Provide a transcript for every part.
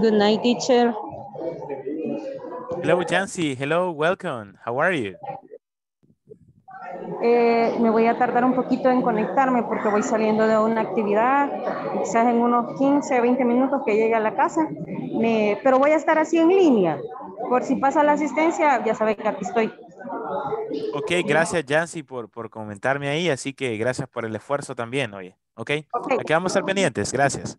Good night, teacher. Hello, Jancy. Hello, welcome. How are you? Eh, me voy a tardar un poquito en conectarme porque voy saliendo de una actividad, quizás en unos 15, 20 minutos que llegue a la casa, me, pero voy a estar así en línea. Por si pasa la asistencia, ya saben que aquí estoy. Ok, gracias Jancy por, por comentarme ahí, así que gracias por el esfuerzo también, oye. Ok, Ok. aquí vamos a estar pendientes, gracias.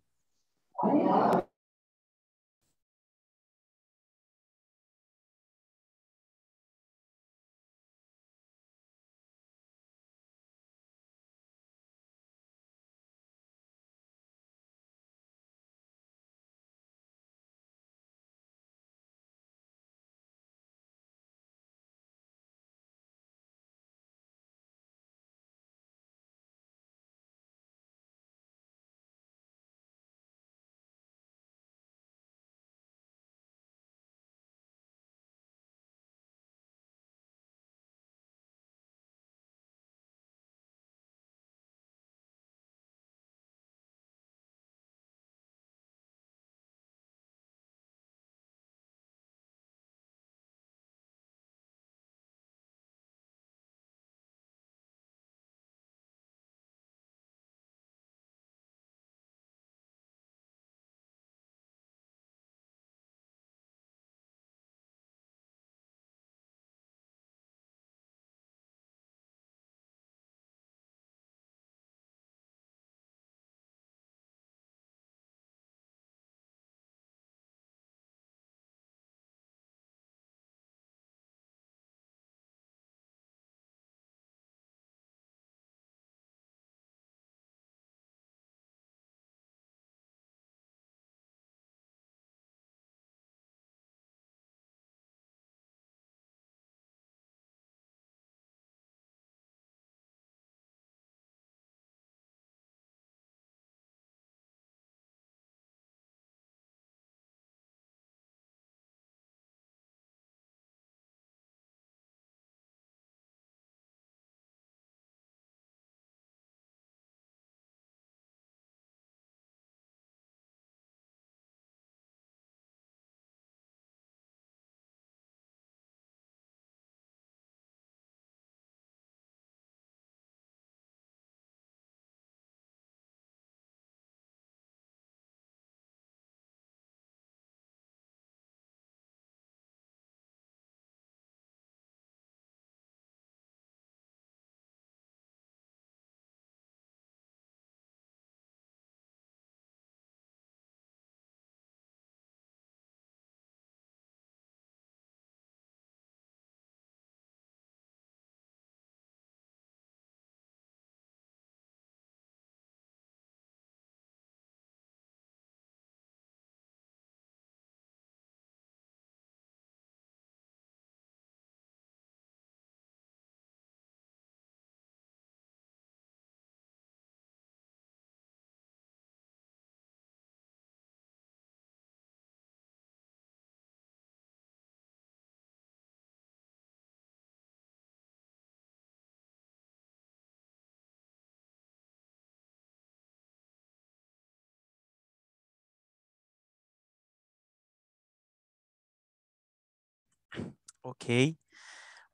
Okay.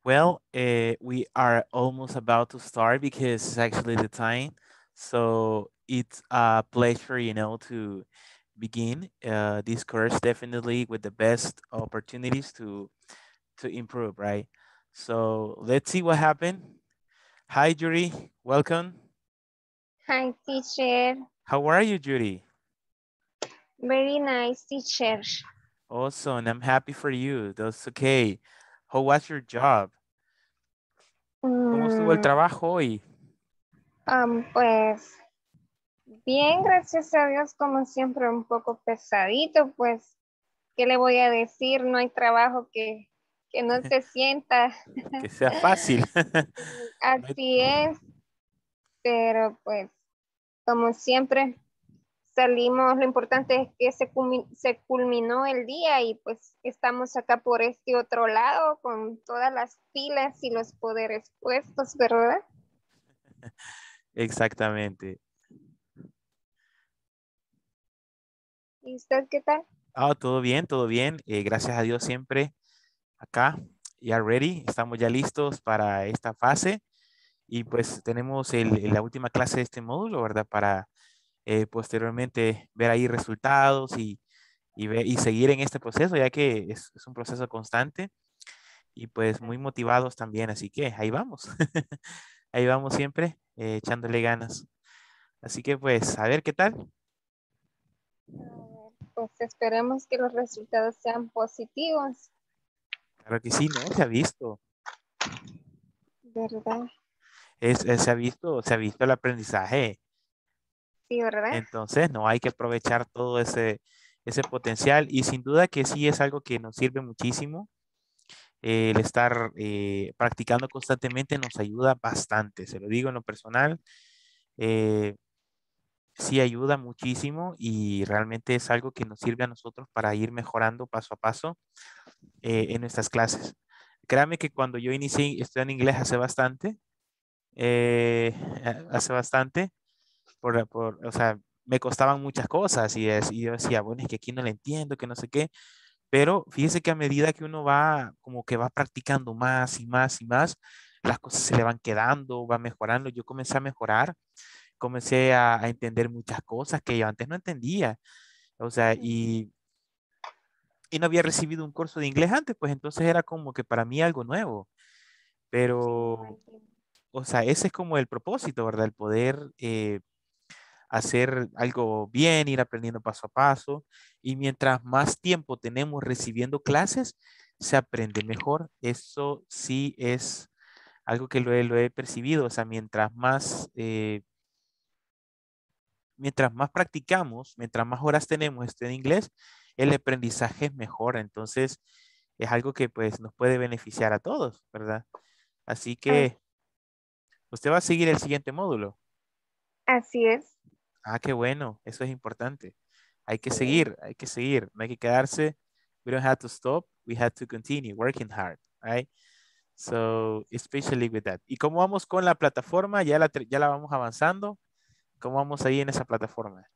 Well, uh, we are almost about to start because it's actually the time. So it's a pleasure, you know, to begin uh, this course definitely with the best opportunities to to improve, right? So let's see what happened. Hi, Judy. Welcome. Hi, teacher. How are you, Judy? Very nice, teacher. Awesome. I'm happy for you. That's okay. How was your job? ¿Cómo estuvo el Mm, trabajo hoy? um, pues bien, gracias a Dios, como siempre, un poco pesadito, pues, ¿qué le voy a decir? No hay trabajo que, que no se sienta. Que sea fácil. Así es, pero pues, como siempre, salimos, lo importante es que se, culmi- se culminó el día y pues estamos acá por este otro lado con todas las pilas y los poderes puestos, ¿verdad? Exactamente. ¿Y usted qué tal? Ah, todo bien, todo bien. Eh, gracias a Dios siempre acá, ya ready. Estamos ya listos para esta fase. Y pues tenemos el, la última clase de este módulo, ¿verdad? Para eh, posteriormente ver ahí resultados y, y, ver, y seguir en este proceso, ya que es, es un proceso constante y pues muy motivados también. Así que ahí vamos. ahí vamos siempre eh, echándole ganas. Así que pues, a ver qué tal. Pues esperemos que los resultados sean positivos. Claro que sí, ¿no? Se ha visto. ¿Verdad? Es, se ha visto, se ha visto el aprendizaje. Sí, ¿verdad? Entonces, no hay que aprovechar todo ese, ese potencial y sin duda que sí es algo que nos sirve muchísimo. el estar eh, practicando constantemente nos ayuda bastante, se lo digo en lo personal. Eh, sí ayuda muchísimo y realmente es algo que nos sirve a nosotros para ir mejorando paso a paso eh, en nuestras clases. Créame que cuando yo inicié estudiando inglés hace bastante, eh, hace bastante, por, por, o sea, me costaban muchas cosas y, es, y yo decía, bueno, es que aquí no le entiendo, que no sé qué, pero fíjese que a medida que uno va, como que va practicando más y más y más, las cosas se le van quedando, va mejorando. Yo comencé a mejorar comencé a, entender muchas cosas que yo antes no entendía. O sea, y, y no había recibido un curso de inglés antes, pues entonces era como que para mí algo nuevo. Pero, o sea, ese es como el propósito, ¿verdad? El poder eh, hacer algo bien, ir aprendiendo paso a paso. Y mientras más tiempo tenemos recibiendo clases, se aprende mejor. Eso sí es algo que lo he, lo he percibido. O sea, mientras más eh, mientras más practicamos, mientras más horas tenemos este en inglés, el aprendizaje es mejor. Entonces, es algo que pues nos puede beneficiar a todos, ¿verdad? Así que, usted va a seguir el siguiente módulo. Así es. Ah, qué bueno, eso es importante. Hay que seguir, hay que seguir, no hay que quedarse. We don't have to stop, we have to continue working hard, right? So, especially with that. ¿Y cómo vamos con la plataforma? Ya la, ya la vamos avanzando. ¿Cómo vamos ahí en esa plataforma?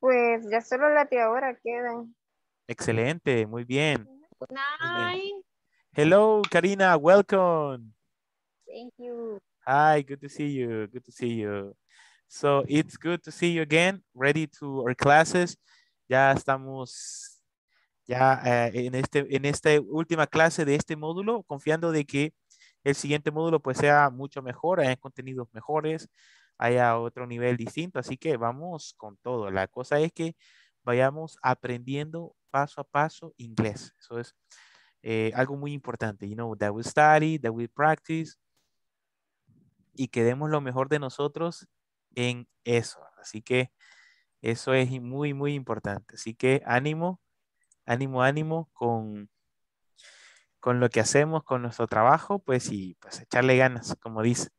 Pues ya solo la de ahora quedan. Excelente, muy bien. Hello, Karina, welcome. Thank you. Hi, good to see you. Good to see you. So it's good to see you again. Ready to our classes. Ya estamos ya eh, en este en esta última clase de este módulo, confiando de que el siguiente módulo pues sea mucho mejor, haya contenidos mejores, haya otro nivel distinto. Así que vamos con todo. La cosa es que vayamos aprendiendo paso a paso inglés. Eso es eh, algo muy importante. You know, that we study, that we practice y que demos lo mejor de nosotros en eso. Así que eso es muy, muy importante. Así que ánimo, ánimo, ánimo con, con lo que hacemos, con nuestro trabajo, pues y pues echarle ganas, como dice.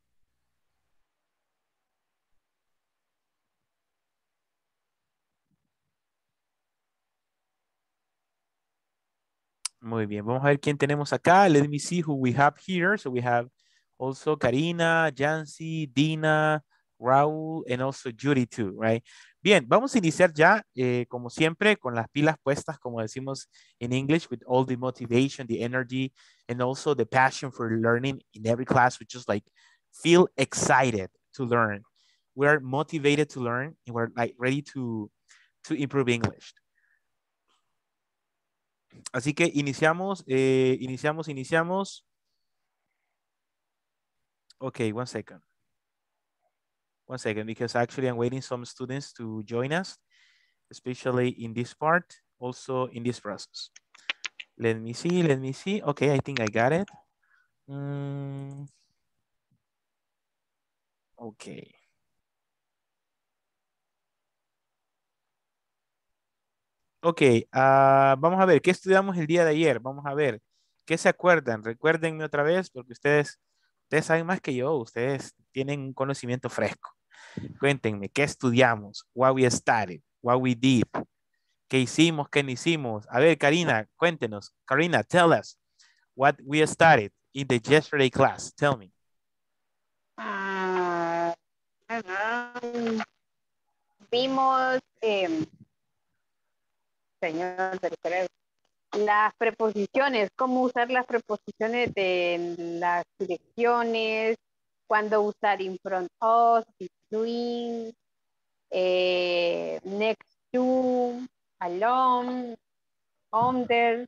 Muy bien, vamos a ver quién tenemos acá. Let me see who we have here. So we have also Karina, Jancy, Dina, Raúl, and also Judy too, right? Bien, vamos a iniciar ya, eh, como siempre, con las pilas puestas, como decimos en English, with all the motivation, the energy, and also the passion for learning in every class, which is like feel excited to learn. We're motivated to learn, and we're like ready to, to improve English. Así que iniciamos, eh, iniciamos, iniciamos. Okay, one second. One second, because actually I'm waiting some students to join us, especially in this part, also in this process. Let me see, let me see. Okay, I think I got it. Mm. Okay. Ok, uh, vamos a ver, ¿qué estudiamos el día de ayer? Vamos a ver, ¿qué se acuerdan? Recuérdenme otra vez, porque ustedes, ustedes saben más que yo, ustedes tienen un conocimiento fresco. Cuéntenme, ¿qué estudiamos? What we studied, what we did, ¿qué hicimos, qué no hicimos? A ver, Karina, cuéntenos. Karina, tell us what we studied in the yesterday class. Tell me. vimos... Eh, señor. Las preposiciones, cómo usar las preposiciones de las direcciones, cuándo usar in front of, between, eh, next to, along, under.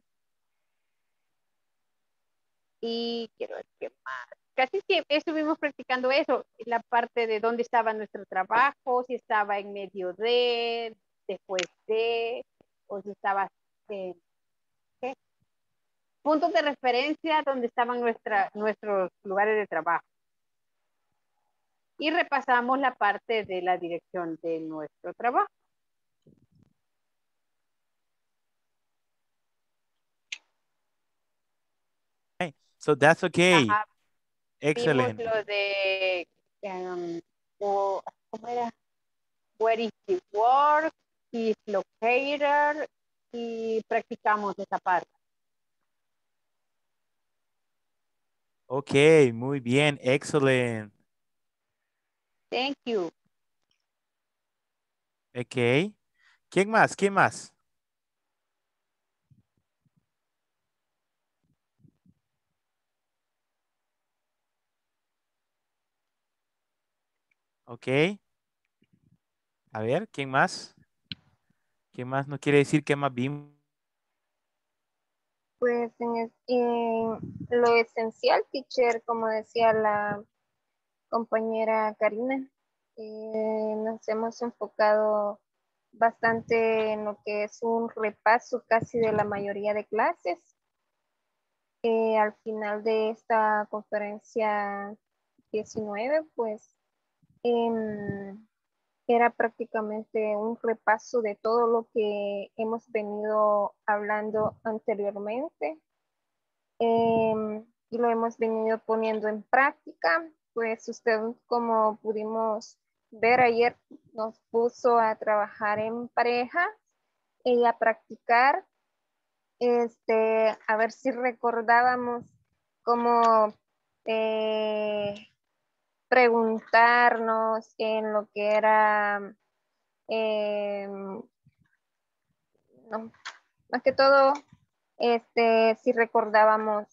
Y quiero ver qué más. Casi siempre estuvimos practicando eso, la parte de dónde estaba nuestro trabajo, si estaba en medio de, después de, o si estaba en puntos de referencia donde estaban nuestra, nuestros lugares de trabajo. Y repasamos la parte de la dirección de nuestro trabajo. So that's okay. Ajá. Excellent. Vimos lo de, um, o- ¿cómo era? Where is the work? Is located? Y practicamos esa parte. Okay, muy bien. Excellent. Thank you. Okay. ¿Quién más? ¿Quién más? Ok. A ver, ¿quién más? ¿Quién más no quiere decir qué más vimos? Pues en, en lo esencial, teacher, como decía la compañera Karina, eh, nos hemos enfocado bastante en lo que es un repaso casi de la mayoría de clases. Eh, al final de esta conferencia 19, pues em, era prácticamente un repaso de todo lo que hemos venido hablando anteriormente em, y lo hemos venido poniendo en práctica. Pues usted, como pudimos ver ayer, nos puso a trabajar en pareja y a practicar, este, a ver si recordábamos cómo eh, preguntarnos en lo que era, eh, no, más que todo, este, si recordábamos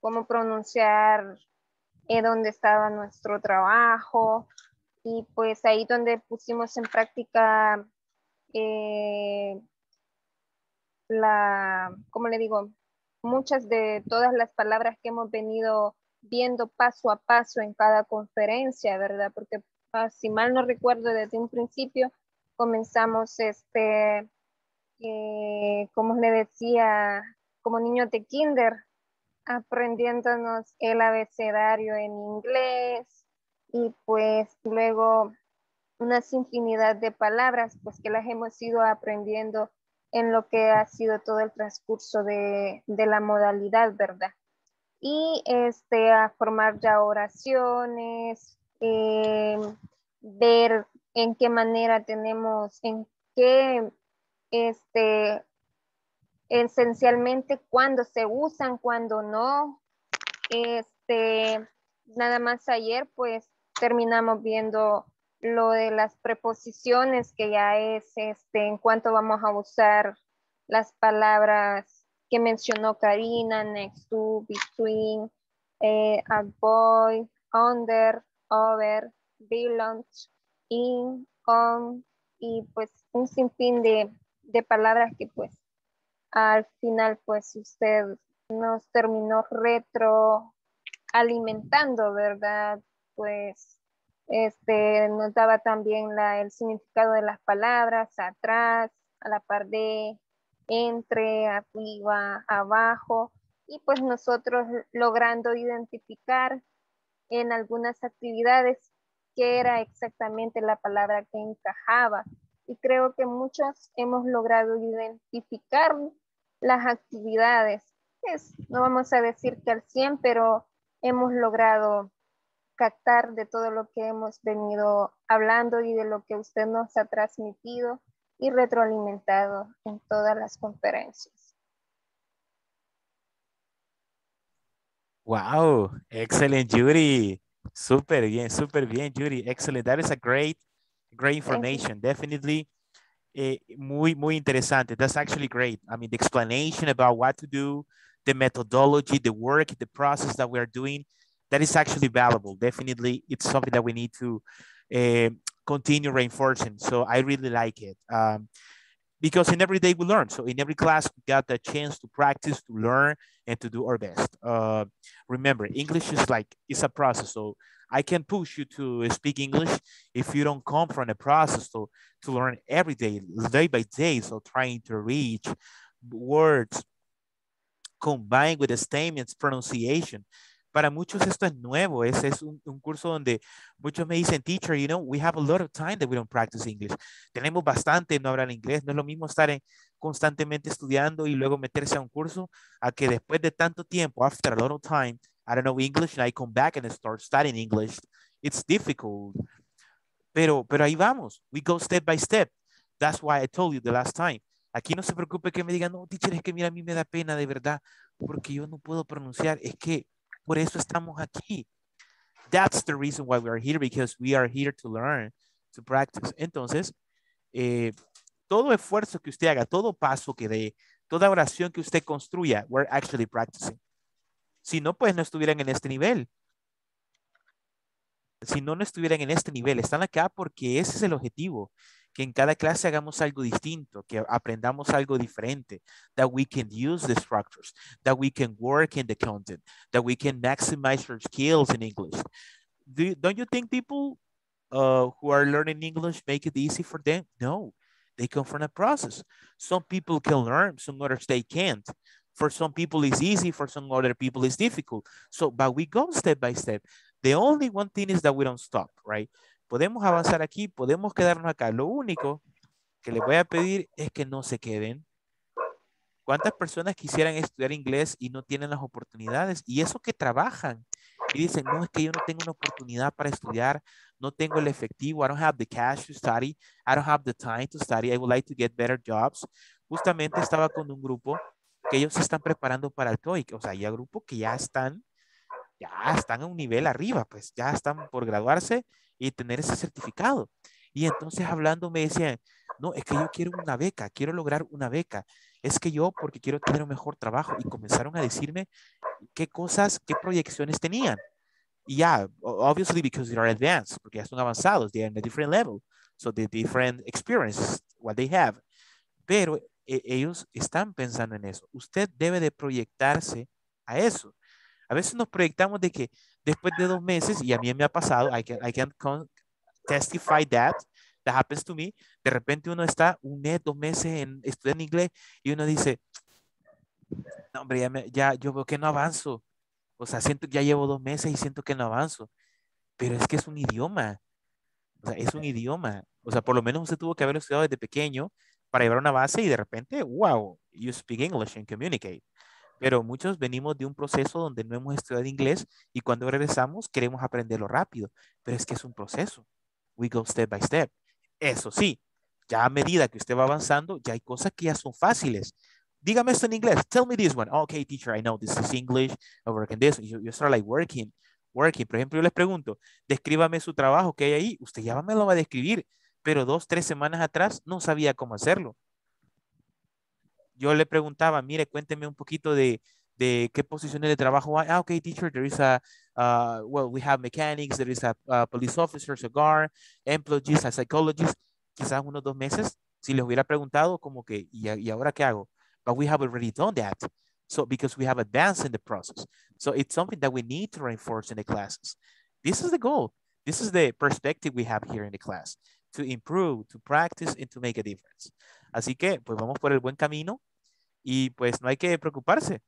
cómo pronunciar eh, dónde estaba nuestro trabajo y pues ahí donde pusimos en práctica eh, la, ¿cómo le digo? Muchas de todas las palabras que hemos venido viendo paso a paso en cada conferencia, ¿verdad? Porque ah, si mal no recuerdo, desde un principio comenzamos este, eh, como le decía, como niños de kinder, aprendiéndonos el abecedario en inglés y pues luego unas infinidad de palabras, pues que las hemos ido aprendiendo en lo que ha sido todo el transcurso de, de la modalidad, ¿verdad? y este, a formar ya oraciones, eh, ver en qué manera tenemos, en qué, este, esencialmente cuándo se usan, cuándo no. Este, nada más ayer pues terminamos viendo lo de las preposiciones que ya es este, en cuanto vamos a usar las palabras que mencionó Karina, next to, between, eh, avoid, under, over, belongs, in, on, y pues un sinfín de, de palabras que pues al final pues usted nos terminó retroalimentando, ¿verdad? Pues este nos daba también el significado de las palabras atrás, a la par de, entre, arriba, abajo, y pues nosotros logrando identificar en algunas actividades qué era exactamente la palabra que encajaba. Y creo que muchos hemos logrado identificar las actividades. Pues, no vamos a decir que al 100, pero hemos logrado captar de todo lo que hemos venido hablando y de lo que usted nos ha transmitido y retroalimentado en todas las conferencias. Wow, excellent, Judy. Super bien, super bien, Judy. Excellent. That is a great, great information. Definitely, eh, muy, muy interesante. That's actually great. I mean, the explanation about what to do, the methodology, the work, the process that we are doing, that is actually valuable. Definitely, it's something that we need to uh, continue reinforcing. So I really like it. Um, because in every day we learn. So in every class, we got the chance to practice, to learn, and to do our best. Uh, remember, English is like, it's a process. So I can push you to speak English if you don't come from a process to, to learn every day, day by day. So trying to reach words combined with the statements, pronunciation. Para muchos esto es nuevo, es, es un, un, curso donde muchos me dicen, teacher, you know, we have a lot of time that we don't practice English. Tenemos bastante no hablar inglés, no es lo mismo estar en, constantemente estudiando y luego meterse a un curso a que después de tanto tiempo, after a lot of time, I don't know English and I come back and start studying English. It's difficult. Pero, pero ahí vamos. We go step by step. That's why I told you the last time. Aquí no se preocupe que me digan, no, teacher, es que mira, a mí me da pena de verdad porque yo no puedo pronunciar. Es que por eso estamos aquí. That's the reason why we are here because we are here to learn, to practice. Entonces, eh, todo esfuerzo que usted haga, todo paso que dé, toda oración que usted construya, we're actually practicing. Si no, pues no estuvieran en este nivel. Si no, no estuvieran en este nivel. Están acá porque ese es el objetivo. Que en cada clase hagamos algo distinto, que aprendamos algo diferente. That we can use the structures, that we can work in the content, that we can maximize our skills in English. Do, don't you think people uh, who are learning English make it easy for them? No, they come from a process. Some people can learn, some others they can't. For some people it's easy, for some other people it's difficult. So, but we go step by step. The only one thing is that we don't stop, right? Podemos avanzar aquí, podemos quedarnos acá. Lo único que les voy a pedir es que no se queden. ¿Cuántas personas quisieran estudiar inglés y no tienen las oportunidades? Y eso que trabajan y dicen, no, es que yo no tengo una oportunidad para estudiar, no tengo el efectivo, I don't have the cash to study, I don't have the time to study, I would like to get better jobs. Justamente estaba con un grupo que ellos se están preparando para el TOEIC, o sea, hay grupos que ya están, ya están a un nivel arriba, pues ya están por graduarse y tener ese certificado. Y entonces hablando me decían, no, es que yo quiero una beca, quiero lograr una beca. Es que yo porque quiero tener un mejor trabajo. Y comenzaron a decirme qué cosas, qué proyecciones tenían. Y ya, obviously because they are advanced, porque ya son avanzados, they are in a different level. So the different experiences, what they have. Pero e, ellos están pensando en eso. Usted debe de proyectarse a eso. A veces nos proyectamos de que después de dos meses, y a mí me ha pasado, I can, I can testify that, that happens to me, de repente uno está un mes, dos meses en, estudiando inglés y uno dice, no, hombre, ya, ya yo veo que no avanzo. O sea, siento ya llevo dos meses y siento que no avanzo. Pero es que es un idioma. O sea, es un idioma. O sea, por lo menos usted tuvo que haber estudiado desde pequeño para llevar una base y de repente, wow, you speak English and communicate. Pero muchos venimos de un proceso donde no hemos estudiado inglés y cuando regresamos queremos aprenderlo rápido. Pero es que es un proceso. We go step by step. Eso sí, ya a medida que usted va avanzando, ya hay cosas que ya son fáciles. Dígame esto en inglés. Tell me this one. okay, teacher, I know this is English. I work in this. You, you start like working, working. Por ejemplo, yo les pregunto, descríbame su trabajo que hay ahí. Usted ya me lo va a describir pero dos, tres semanas atrás no sabía cómo hacerlo. Yo le preguntaba, mire, cuénteme un poquito de, de qué posiciones de trabajo hay. Ah, ok, teacher, there is a, uh, well, we have mechanics, there is a, police officer, a guard, employees, a psychologist. Quizás unos dos meses, si les hubiera preguntado como que, ¿y, ¿y ahora qué hago? But we have already done that. So because we have advanced in the process. So it's something that we need to reinforce in the classes. This is the goal. This is the perspective we have here in the class to improve, to practice, and to make a difference. Así que, pues vamos por el buen camino y pues no hay que preocuparse.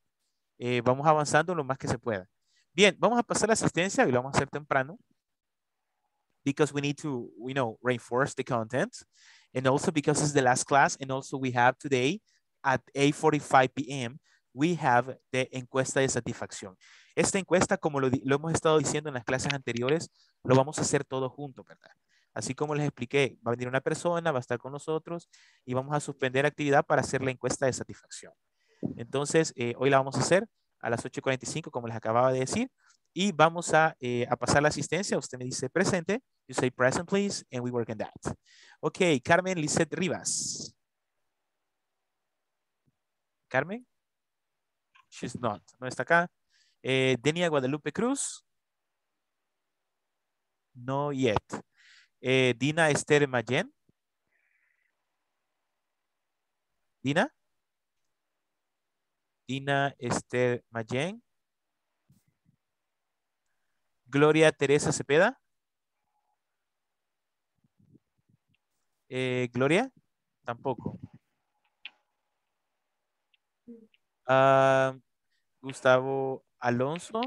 Eh, vamos avanzando lo más que se pueda. Bien, vamos a pasar la asistencia y lo vamos a hacer temprano. Because we need to, you know, reinforce the content. And also because it's the last class. And also we have today at 8.45 p.m. We have the encuesta de satisfacción. Esta encuesta, como lo, lo hemos estado diciendo en las clases anteriores, lo vamos a hacer todo junto, ¿verdad? Así como les expliqué, va a venir una persona, va a estar con nosotros y vamos a suspender actividad para hacer la encuesta de satisfacción. Entonces, eh, hoy la vamos a hacer a las 8.45, como les acababa de decir. Y vamos a, eh, a pasar la asistencia. Usted me dice presente. You say present, please, and we work on that. Okay, Carmen Lisette Rivas. Carmen? She's not. No está acá. Eh, Denia Guadalupe Cruz. No yet. Eh, Dina Esther Mayen. Dina. Dina Esther Mayen. Gloria Teresa Cepeda. Eh, Gloria, tampoco. Ah, Gustavo Alonso.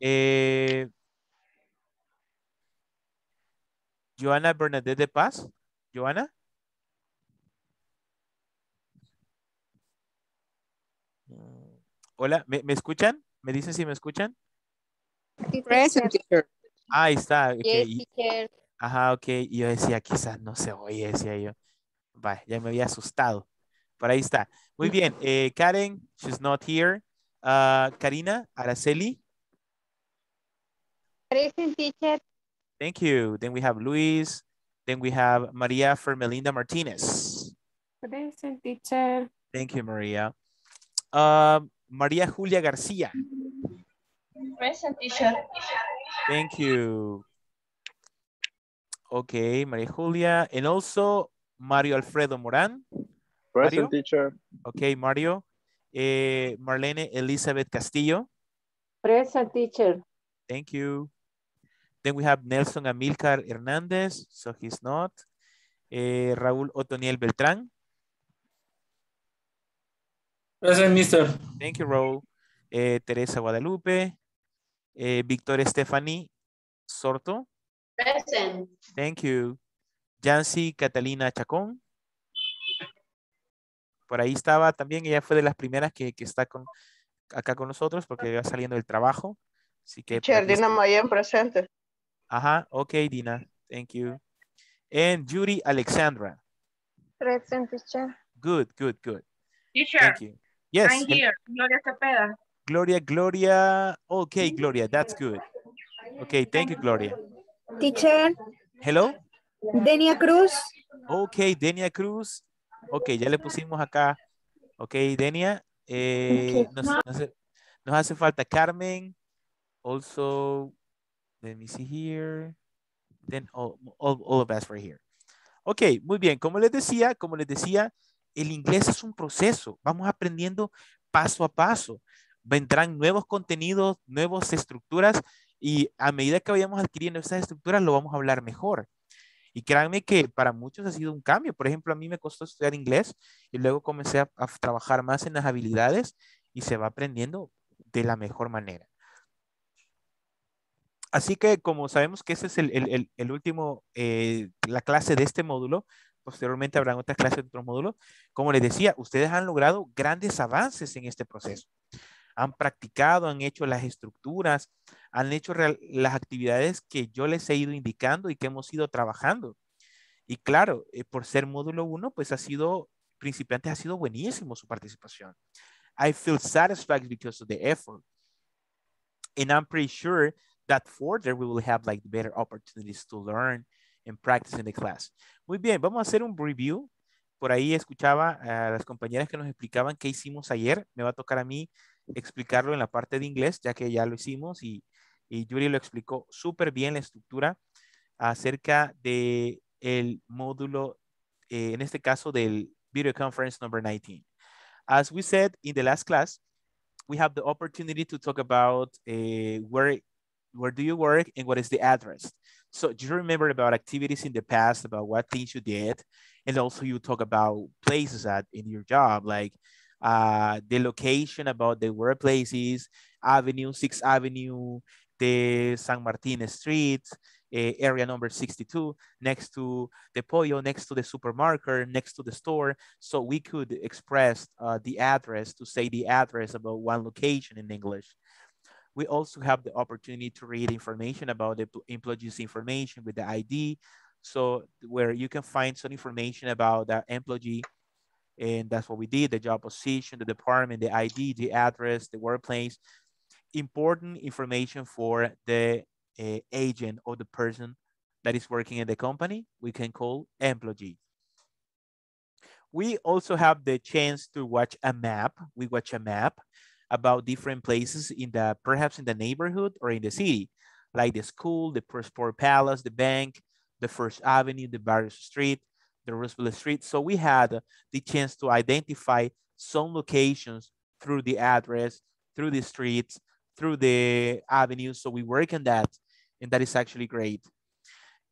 Eh, Joana Bernadette de Paz. Joana. Hola, ¿me, ¿me escuchan? ¿Me dicen si me escuchan? Present, Ahí está. ok, Yes, teacher. Ajá, ok. Y yo decía, quizás no se oye, decía yo. Vaya, ya me había asustado. Por ahí está. Muy bien. eh, Karen, she's not here. Ah, Karina, Araceli, Present teacher. Thank you. Then we have Luis. Then we have Maria Fermelinda Martinez. Present teacher. Thank you, Maria. Um, María Julia García. Present teacher. Thank you. Okay, María Julia. And also Mario Alfredo Morán. Mario? Present teacher. Okay, Mario. Eh, Marlene Elizabeth Castillo. Present teacher. Thank you. Then we have Nelson Amilcar Hernández, so he's not. Eh, Raúl Otoniel Beltrán. Present, mister. Thank you, Raúl. Eh, Teresa Guadalupe. Eh, Victoria Stephanie Sorto. Present. Thank you. Yancy Catalina Chacón. Por ahí estaba también, ella fue de las primeras que, que está con, acá con nosotros porque va saliendo del trabajo. Así que. por Teacher, aquí está. Dina Mayen presente. Ajá, ok, Dina. Thank you. And Judy Alexandra. Present, teacher. Good, good, good. Teacher, Thank you. Yes. I'm here. Gloria Cepeda. Gloria, Gloria. Okay, Gloria, that's good. Okay, thank you, Gloria. Teacher, Hello. Denia Cruz. Ok, Denia Cruz. Ok, ya le pusimos acá. Ok, Denia. eh, Ok. nos, nos nos hace falta Carmen. Also, let me see here. Then all, all, all of us right here. Ok, muy bien. Como les decía, como les decía, el inglés es un proceso. Vamos aprendiendo paso a paso. Vendrán nuevos contenidos, nuevas estructuras y a medida que vayamos adquiriendo esas estructuras lo vamos a hablar mejor. Y créanme que para muchos ha sido un cambio. Por ejemplo, a mí me costó estudiar inglés y luego comencé a, a trabajar más en las habilidades y se va aprendiendo de la mejor manera. Así que como sabemos que ese es el, el- el- último, eh, la clase de este módulo, posteriormente habrán otras clases de otros módulos. Como les decía, ustedes han logrado grandes avances en este proceso. Han practicado, han hecho las estructuras, han hecho las actividades que yo les he ido indicando y que hemos ido trabajando. Y claro, eh, por ser módulo 1, pues ha sido, principiantes, ha sido buenísimo su participación. I feel satisfied because of the effort. And I'm pretty sure that further we will have like better opportunities to learn and practice in the class. Muy bien, vamos a hacer un review. Por ahí escuchaba a las compañeras que nos explicaban qué hicimos ayer. Me va a tocar a mí explicarlo en la parte de inglés, ya que ya lo hicimos y, y Yuri lo explicó súper bien la estructura acerca de módulo, eh, en este caso del video conference number 19. As we said in the last class, we have the opportunity to talk about uh, where, where do you work and what is the address. So do you remember about activities in the past, about what things you did? And also you talk about places at in your job, like uh, the location, about the workplaces, Avenue, 6th Avenue, the San Martin Street, eh, area number 62, next to the pollo, next to the supermarket, next to the store. So we could express uh, the address to say the address about one location in English. We also have the opportunity to read information about the pl- employee's information with the ID. So where you can find some information about the employee and that's what we did, the job position, the department, the ID, the address, the workplace. important information for the uh, agent or the person that is working in the company, we can call employee. We also have the chance to watch a map. We watch a map about different places in the, perhaps in the neighborhood or in the city, like the school, the Sport Palace, the bank, the First Avenue, the Barrios Street, the Roosevelt Street. So we had the chance to identify some locations through the address, through the streets, through the avenues. So we work on that, and that is actually great.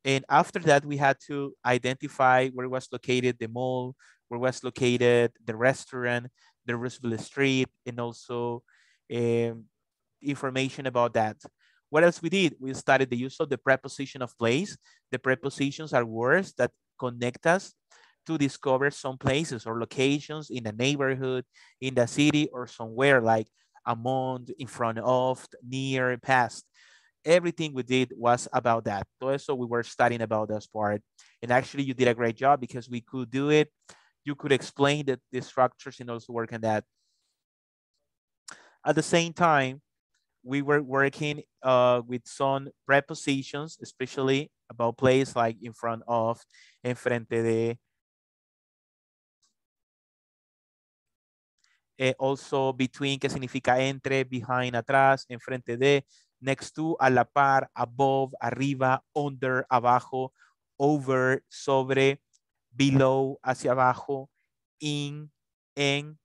And after that, we had to identify where was located the mall, where was located the restaurant, the Roosevelt Street, and also um, information about that. What else we did? We studied the use of the preposition of place. The prepositions are words that connect us to discover some places or locations in the neighborhood, in the city, or somewhere like among, in front of, near, past. Everything we did was about that. So we were studying about this part. And actually you did a great job because we could do it. You could explain the, the structures and also work on that. At the same time, we were working uh, with some prepositions, especially about place like in front of, enfrente de. Eh, also between, que significa entre, behind, atrás, enfrente de, next to, a la par, above, arriba, under, abajo, over, sobre, below, hacia abajo, in, en,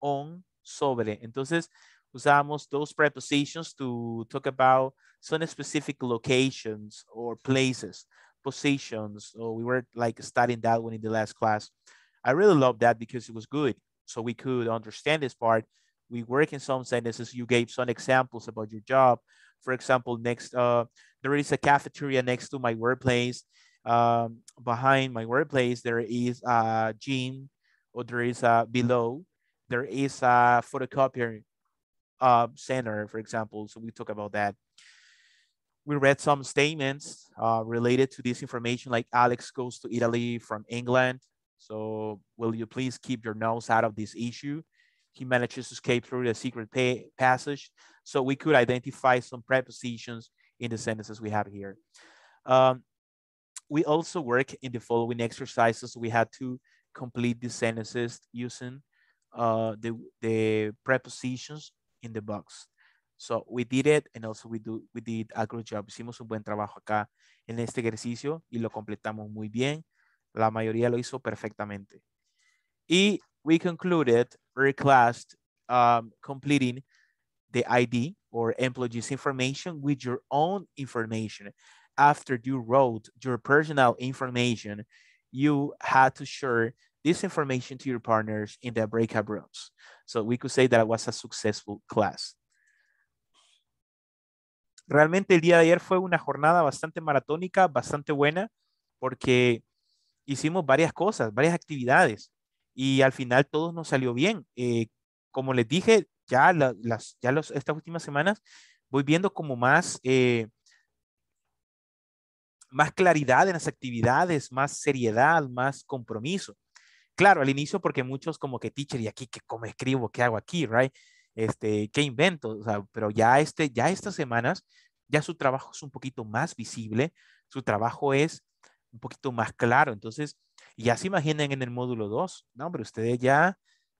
on, sobre. Entonces, usamos those prepositions to talk about some specific locations or places, positions. So we were like studying that one in the last class. I really love that because it was good. So we could understand this part. We work in some sentences. You gave some examples about your job. For example, next, uh, there is a cafeteria next to my workplace. Um, behind my workplace, there is a gym or there is a below, there is a photocopier uh, center, for example. So we talk about that. We read some statements uh, related to this information, like Alex goes to Italy from England. So will you please keep your nose out of this issue? He manages to escape through the secret passage. So we could identify some prepositions in the sentences we have here. Um, we also work in the following exercises. We had to complete the sentences using uh, the, the prepositions in the box. So we did it and also we, do, we did a good job. Hicimos un buen trabajo acá en este ejercicio y lo completamos muy bien. La mayoría lo hizo perfectamente. Y we concluded our class um, completing the ID or employees information with your own information. After you wrote your personal information, you had to share this information to your partners in the breakout rooms. So we could say that was a successful class. Realmente el día de ayer fue una jornada bastante maratónica, bastante buena, porque hicimos varias cosas, varias actividades y al final todo nos salió bien. Eh, como les dije, ya, las, ya los, estas últimas semanas voy viendo como más, eh, más claridad en las actividades, más seriedad, más compromiso. Claro, al inicio porque muchos como que teacher, ¿y aquí qué, cómo escribo? ¿Qué hago aquí? Right? Este, ¿qué invento? O sea, pero ya, este, ya estas semanas, ya su trabajo es un poquito más visible, su trabajo es un poquito más claro. Entonces, ya se imaginen en el módulo 2, no, ustedes ya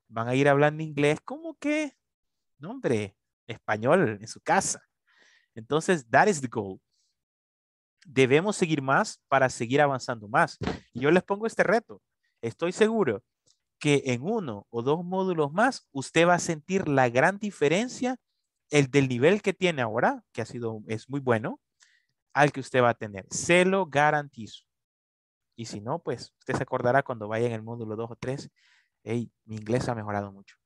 van a ir hablando inglés como que, no, hombre, español en su casa. Entonces, that is the goal. Debemos seguir más para seguir avanzando más. Y yo les pongo este reto estoy seguro que en uno o dos módulos más usted va a sentir la gran diferencia el del nivel que tiene ahora, que ha sido, es muy bueno, al que usted va a tener. Se lo garantizo. Y si no, pues usted se acordará cuando vaya en el módulo 2 o 3, hey, mi inglés ha mejorado mucho.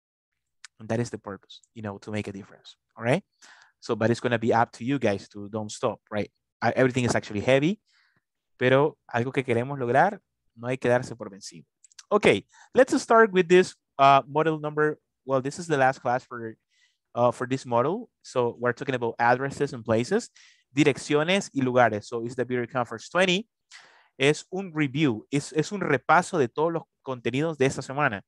And that is the purpose, you know, to make a difference. All right. So, but it's going to be up to you guys to don't stop, right? Everything is actually heavy, pero algo que queremos lograr No hay que darse por vencido. Okay, let's start with this uh, model number. Well, this is the last class for, uh, for this model. So we're talking about addresses and places, direcciones y lugares. So it's the Beauty Conference 20. Es un review, es, es un repaso de todos los contenidos de esta semana.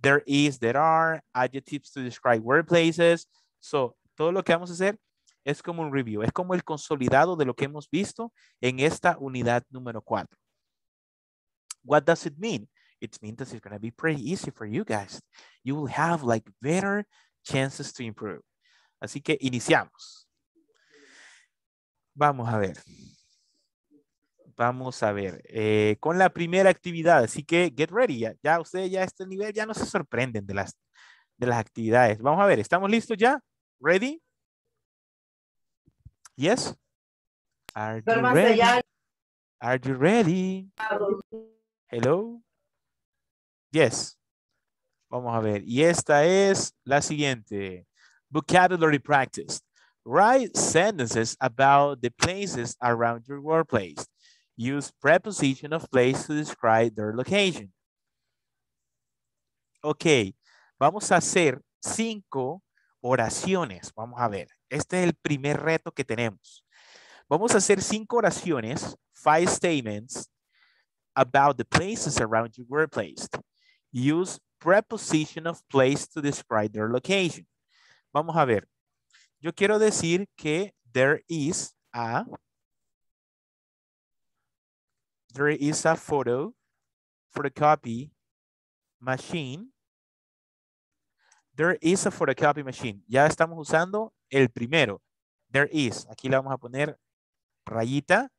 There is, there are, adjectives to describe workplaces. So todo lo que vamos a hacer es como un review, es como el consolidado de lo que hemos visto en esta unidad número 4. What does it mean? It means that it's going to be pretty easy for you guys. You will have like better chances to improve. Así que iniciamos. Vamos a ver. Vamos a ver. eh, con la primera actividad. Así que get ready. Ya, ya ustedes ya a este nivel ya no se sorprenden de las, de las actividades. Vamos a ver. ¿Estamos listos ya? Ready? Yes? Are you ready? Are you ready? Hello? Yes. Vamos a ver. Y esta es la siguiente. Vocabulary practice. Write sentences about the places around your workplace. Use preposition of place to describe their location. Ok. Vamos a hacer cinco oraciones. Vamos a ver. Este es el primer reto que tenemos. Vamos a hacer cinco oraciones, five statements, about the places around your workplace. Use preposition of place to describe their location. Vamos a ver. Yo quiero decir que there is a there is a photo photocopy machine. There is a photocopy machine. Ya estamos usando el primero. There is. Aquí le vamos a poner rayita.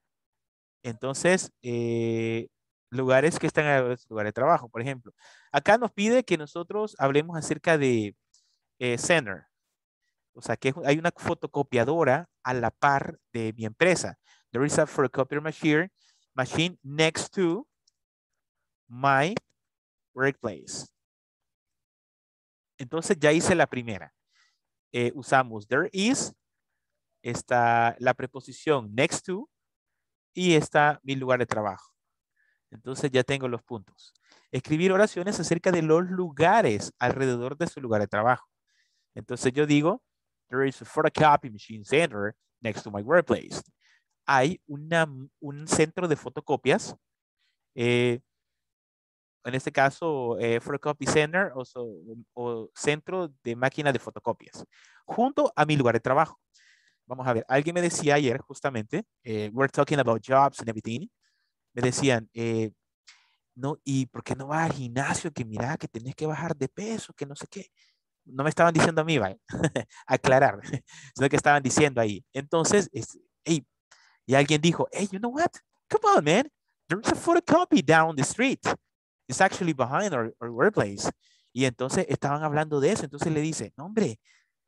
Entonces, eh, lugares que están en el lugar de trabajo, por ejemplo. Acá nos pide que nosotros hablemos acerca de eh, center. O sea, que hay una fotocopiadora a la par de mi empresa. There is a photocopier machine, machine next to my workplace. Entonces ya hice la primera. Eh, usamos there is, está la preposición next to y está mi lugar de trabajo. Entonces ya tengo los puntos. Escribir oraciones acerca de los lugares alrededor de su lugar de trabajo. Entonces yo digo, there is a photocopy machine center next to my workplace. Hay una, un centro de fotocopias, eh, en este caso, eh, photocopy center o, so- o centro de máquina de fotocopias, junto a mi lugar de trabajo. Vamos a ver, alguien me decía ayer justamente, eh, we're talking about jobs and everything, me decían, eh, no, ¿y por qué no vas al gimnasio? Que mira, que tenés que bajar de peso, que no sé qué. No me estaban diciendo a mí, ¿vale? aclarar, sino que estaban diciendo ahí. Entonces, es, hey, y alguien dijo, hey, you know what? Come on, man. There's a photocopy down the street. It's actually behind our, workplace. Y entonces estaban hablando de eso. Entonces le dice, no, hombre,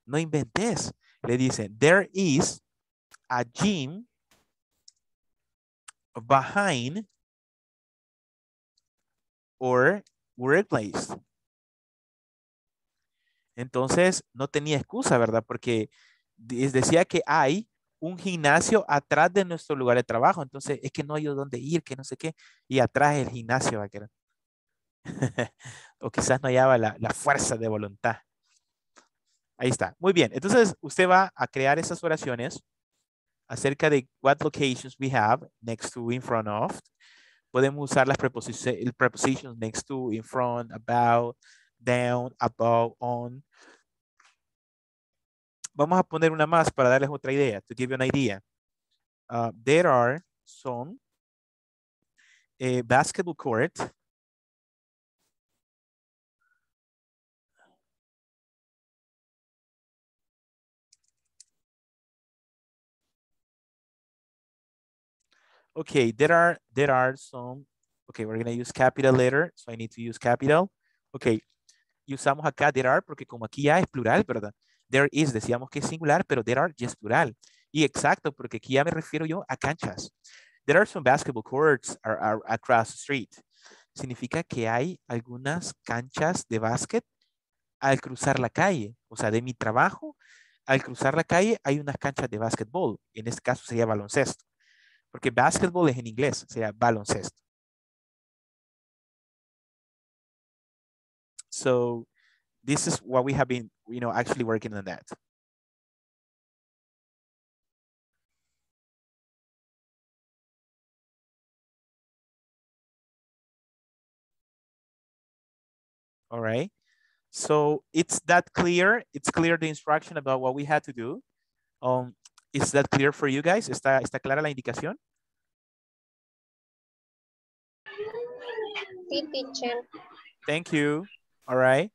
no inventes. Le dice, there is a gym behind or workplace. Entonces no tenía excusa, ¿verdad? Porque de- decía que hay un gimnasio atrás de nuestro lugar de trabajo. Entonces es que no hay dónde ir, que no sé qué. Y atrás el gimnasio va a quedar. o quizás no hallaba la, la fuerza de voluntad. Ahí está. Muy bien. Entonces usted va a crear esas oraciones acerca de what locations we have next to, in front of. Podemos usar las preposici- el prepositions next to, in front, about, down, above, on. Vamos a poner una más para darles otra idea, to give you an idea. Uh, there are some eh, basketball court Okay, there are there are some. Okay, we're gonna use capital letter, so I need to use capital. Okay, y usamos acá there are porque como aquí ya es plural, ¿verdad? There is, decíamos que es singular, pero there are ya es plural. Y exacto, porque aquí ya me refiero yo a canchas. There are some basketball courts across the street. Significa que hay algunas canchas de básquet al cruzar la calle. O sea, de mi trabajo, al cruzar la calle hay unas canchas de básquetbol. En este caso sería baloncesto. Porque basketball es en inglés, sería baloncesto. So this is what we have been, you know, actually working on that. All right. So it's that clear. It's clear the instruction about what we had to do. Um, is that clear for you guys? ¿Está, está clara la indicación? Sí, teacher. Thank you. All right.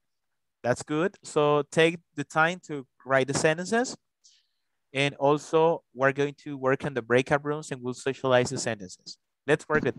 That's good. So take the time to write the sentences. And also we're going to work on the breakout rooms and we'll socialize the sentences. Let's work it.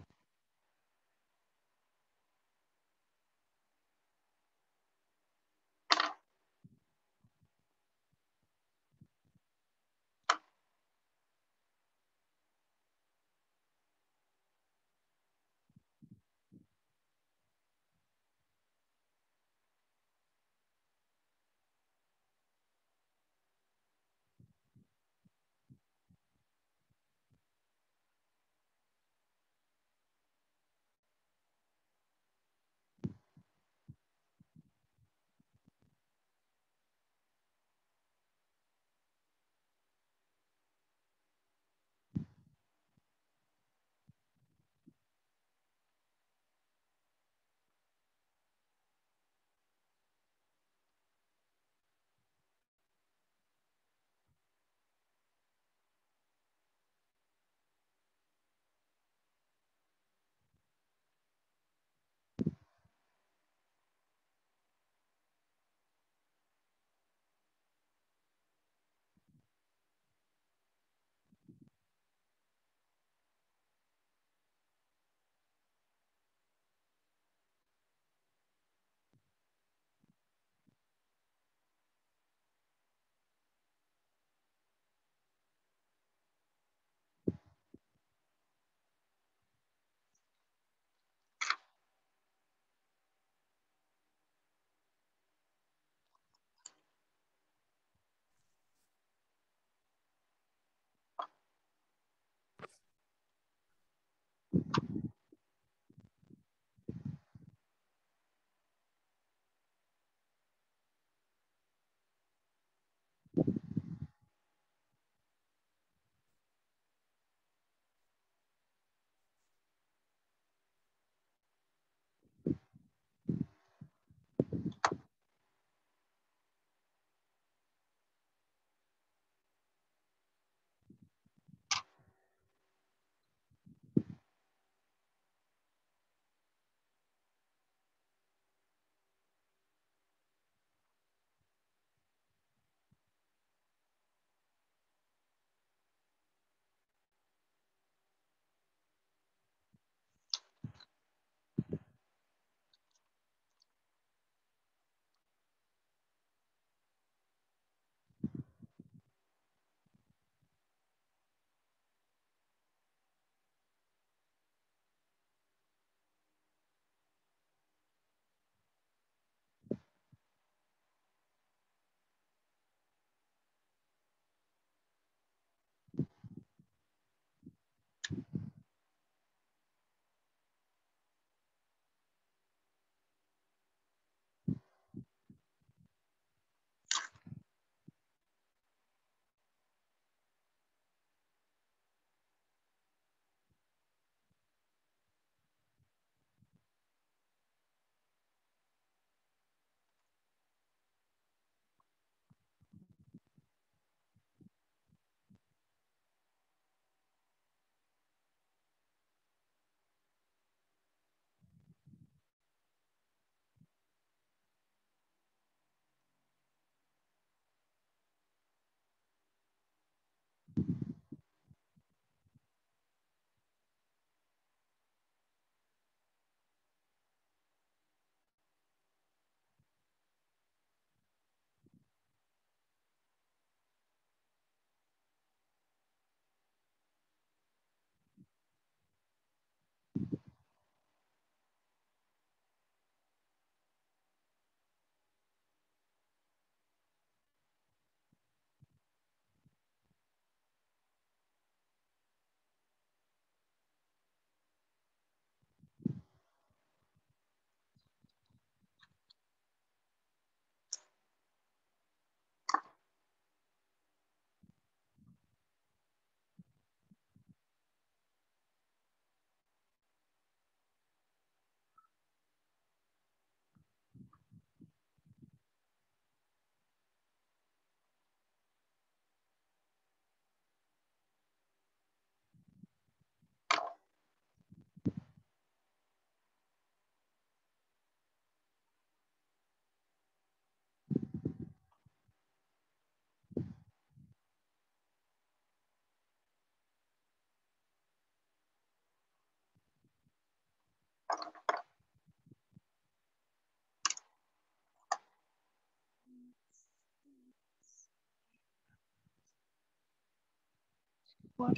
what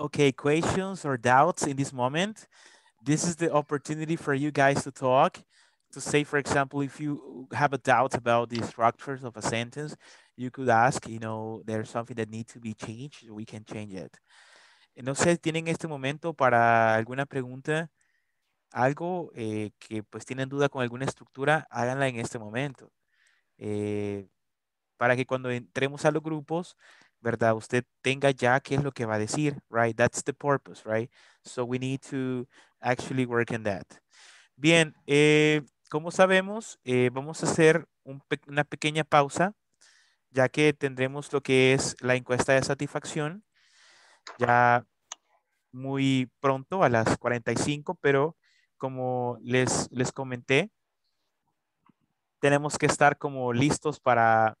Okay, questions or doubts in this moment? This is the opportunity for you guys to talk. To say, for example, if you have a doubt about the structures of a sentence, you could ask, you know, there's something that needs to be changed, we can change it. No sé, ¿tienen este momento para alguna pregunta? Algo eh, que pues tienen duda con alguna estructura, háganla en este momento. Eh, para que cuando entremos a los grupos, ¿verdad? Usted tenga ya qué es lo que va a decir, right? That's the purpose, right? So we need to actually work on that. Bien, eh, como sabemos, eh, vamos a hacer una pequeña pausa, ya que tendremos lo que es la encuesta de satisfacción, ya muy pronto a las 45, pero como les, les comenté, tenemos que estar como listos para,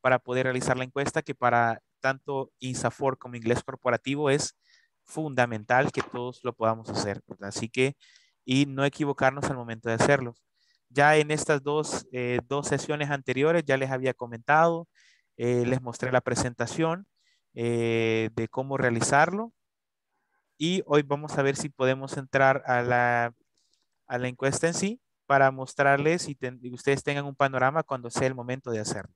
para poder realizar la encuesta, que para tanto INSAFOR como inglés corporativo es fundamental que todos lo podamos hacer. Así que, y no equivocarnos al momento de hacerlo. Ya en estas dos, eh, dos sesiones anteriores ya les había comentado, eh, les mostré la presentación eh, de cómo realizarlo. Y hoy vamos a ver si podemos entrar a la, a la encuesta en sí para mostrarles y, y ustedes tengan un panorama cuando sea el momento de hacerlo.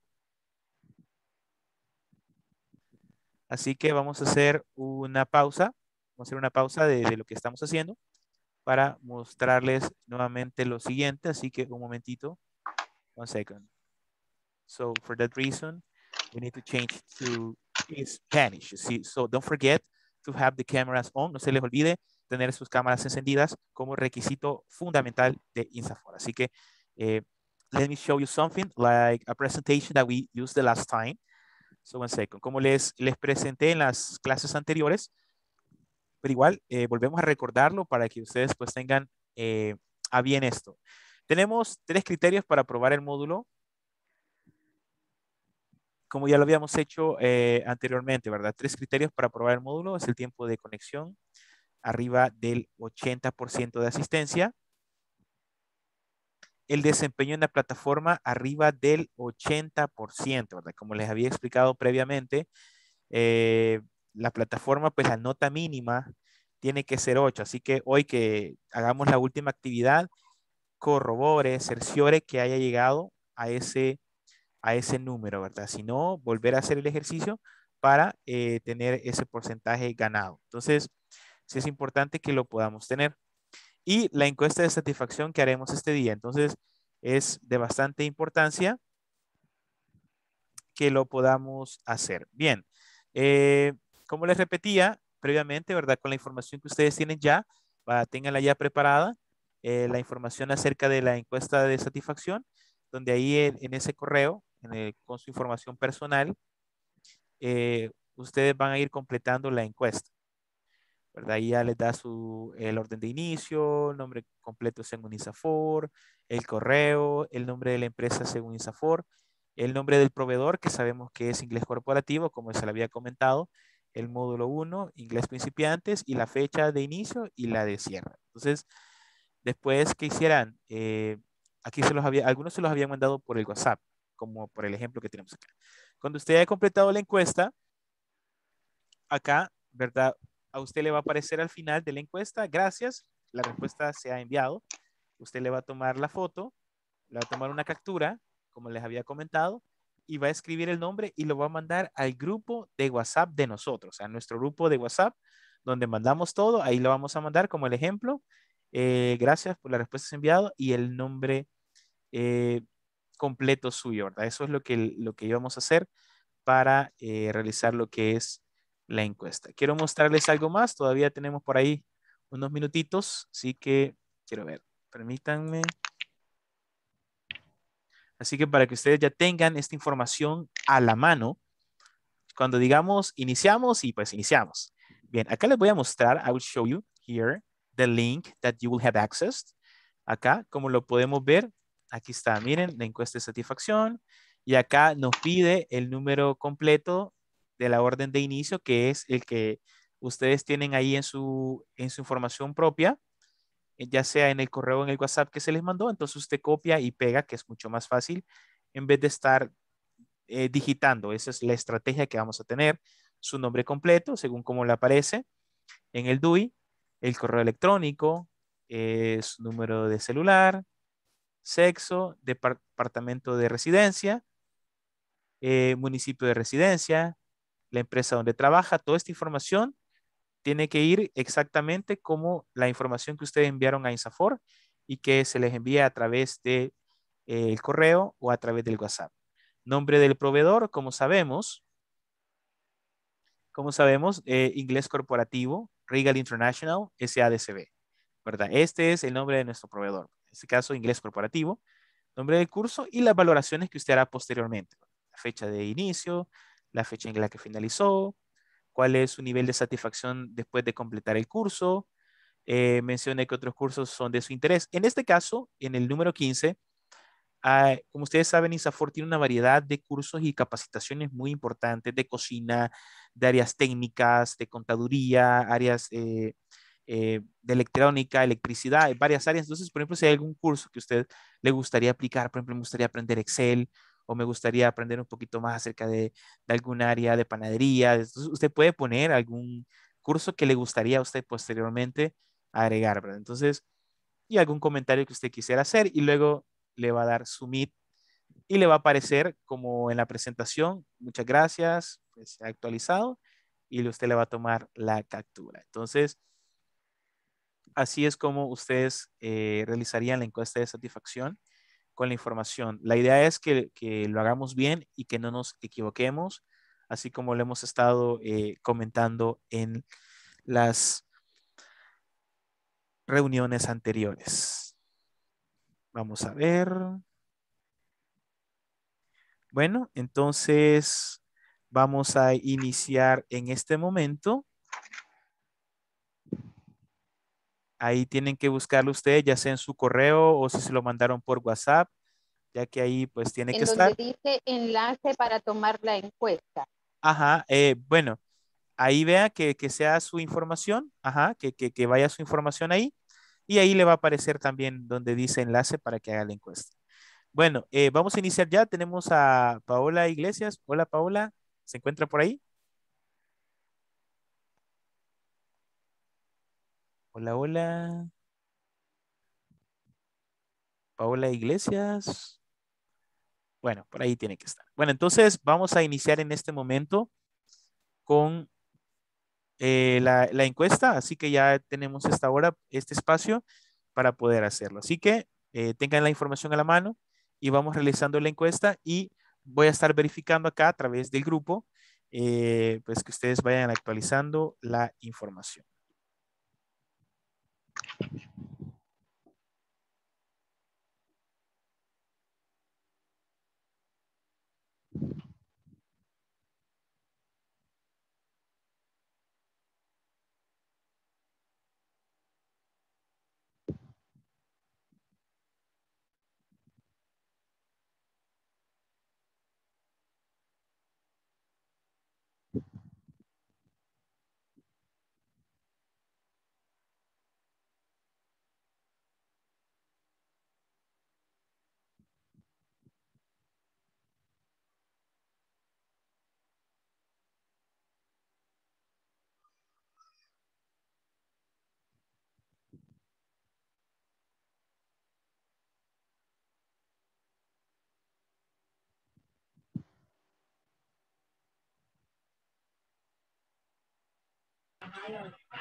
Así que vamos a hacer una pausa. Vamos a hacer una pausa de, lo que estamos haciendo para mostrarles nuevamente lo siguiente. Así que un momentito. One second. So for that reason, we need to change to Spanish. See? So don't forget to have the cameras on. No se les olvide tener sus cámaras encendidas como requisito fundamental de INSAFOR. Así que eh, let me show you something like a presentation that we used the last time. So one. Como les, les presenté en las clases anteriores, pero igual eh, volvemos a recordarlo para que ustedes pues tengan eh, a bien esto. Tenemos tres criterios para aprobar el módulo. Como ya lo habíamos hecho eh, anteriormente, ¿verdad? Tres criterios para aprobar el módulo es el tiempo de conexión, arriba del 80% de asistencia, el desempeño en la plataforma arriba del 80%, ¿verdad? Como les había explicado previamente, eh, la plataforma, pues la nota mínima tiene que ser 8. Así que hoy que hagamos la última actividad, corrobore, cerciore que haya llegado a ese, a ese número, ¿verdad? Si no, volver a hacer el ejercicio para eh, tener ese porcentaje ganado. Entonces, sí es importante que lo podamos tener y la encuesta de satisfacción que haremos este día. Entonces, es de bastante importancia que lo podamos hacer. Bien, eh, como les repetía previamente, ¿verdad? Con la información que ustedes tienen ya, va, ténganla ya preparada, eh, la información acerca de la encuesta de satisfacción, donde ahí en, ese correo, con su información personal, eh, ustedes van a ir completando la encuesta. ¿Verdad? Ya les da su, el orden de inicio, nombre completo según ISAFOR, el correo, el nombre de la empresa según ISAFOR, el nombre del proveedor, que sabemos que es inglés corporativo, como se le había comentado, el módulo 1, inglés principiantes, y la fecha de inicio y la de cierre. Entonces, después que hicieran, eh, aquí se los había, algunos se los habían mandado por el WhatsApp, como por el ejemplo que tenemos acá. Cuando usted haya completado la encuesta, acá, ¿verdad? A usted le va a aparecer al final de la encuesta, gracias, la respuesta se ha enviado. Usted le va a tomar la foto, le va a tomar una captura, como les había comentado, y va a escribir el nombre y lo va a mandar al grupo de WhatsApp de nosotros, a nuestro grupo de WhatsApp, donde mandamos todo, ahí lo vamos a mandar como el ejemplo. Eh, gracias por la respuesta enviado y el nombre eh, completo suyo, ¿verdad? Eso es lo que, lo que íbamos a hacer para eh, realizar lo que es la encuesta. Quiero mostrarles algo más. Todavía tenemos por ahí unos minutitos, así que quiero ver. Permítanme. Así que para que ustedes ya tengan esta información a la mano, cuando digamos iniciamos y pues iniciamos. Bien, acá les voy a mostrar, I will show you here the link that you will have access. Acá, como lo podemos ver, aquí está, miren, la encuesta de satisfacción. Y acá nos pide el número completo de la orden de inicio, que es el que ustedes tienen ahí en su, en su información propia, eh, ya sea en el correo o en el WhatsApp que se les mandó. Entonces usted copia y pega, que es mucho más fácil, en vez de estar eh, digitando. Esa es la estrategia que vamos a tener. Su nombre completo, según como le aparece en el DUI, el correo electrónico, eh, su número de celular, sexo, departamento de residencia, municipio de residencia, la empresa donde trabaja, toda esta información tiene que ir exactamente como la información que ustedes enviaron a Insafor y que se les envía a través del de, correo o a través del WhatsApp. Nombre del proveedor, como sabemos, como sabemos, eh, inglés corporativo, Regal International, SADCB, ¿verdad? Este es el nombre de nuestro proveedor. En este caso, inglés corporativo, nombre del curso y las valoraciones que usted hará posteriormente. Fecha de inicio, la fecha en la que finalizó, cuál es su nivel de satisfacción después de completar el curso. Eh, mencione que otros cursos son de su interés. En este caso, en el número 15, Ah, como ustedes saben, ISAFOR tiene una variedad de cursos y capacitaciones muy importantes de cocina, de áreas técnicas, de contaduría, áreas eh, eh, de electrónica, electricidad, varias áreas. Entonces, por ejemplo, si hay algún curso que usted le gustaría aplicar, por ejemplo, me gustaría aprender Excel o me gustaría aprender un poquito más acerca de, de algún área de panadería, entonces usted puede poner algún curso que le gustaría a usted posteriormente agregar, ¿verdad? Entonces, y algún comentario que usted quisiera hacer y luego le va a dar submit y le va a aparecer como en la presentación, muchas gracias, pues se ha actualizado y usted le va a tomar la captura. Entonces, así es como ustedes eh, realizarían la encuesta de satisfacción con la información. La idea es que, lo hagamos bien y que no nos equivoquemos, así como lo hemos estado eh, comentando en las reuniones anteriores. Vamos a ver. Bueno, entonces vamos a iniciar en este momento. Ahí tienen que buscarlo ustedes, ya sea en su correo o si se lo mandaron por WhatsApp, ya que ahí pues tiene que estar. dice enlace para tomar la encuesta. Ajá, eh, bueno, ahí vea que, sea su información, ajá, que, que vaya su información ahí. Y ahí le va a aparecer también donde dice enlace para que haga la encuesta. Bueno, eh, vamos a iniciar ya. Tenemos a Paola Iglesias. Hola, Paola. ¿Se encuentra por ahí? Hola, hola. Paola Iglesias. Bueno, por ahí tiene que estar. Bueno, entonces vamos a iniciar en este momento con eh, la, encuesta, así que ya tenemos esta hora, este espacio para poder hacerlo. Así que eh, tengan la información a la mano y vamos realizando la encuesta y voy a estar verificando acá a través del grupo, eh, pues que ustedes vayan actualizando la información. Thank you.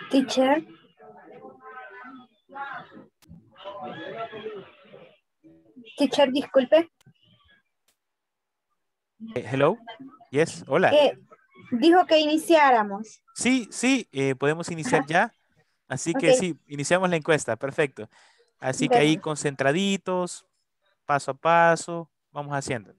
Teacher. Teacher, disculpe. Eh, hello. Yes, hola. Eh, dijo que iniciáramos. Sí, sí, eh, podemos iniciar ya. Así que sí, iniciamos la encuesta, perfecto. Así que ahí concentraditos, paso a paso, vamos haciendo.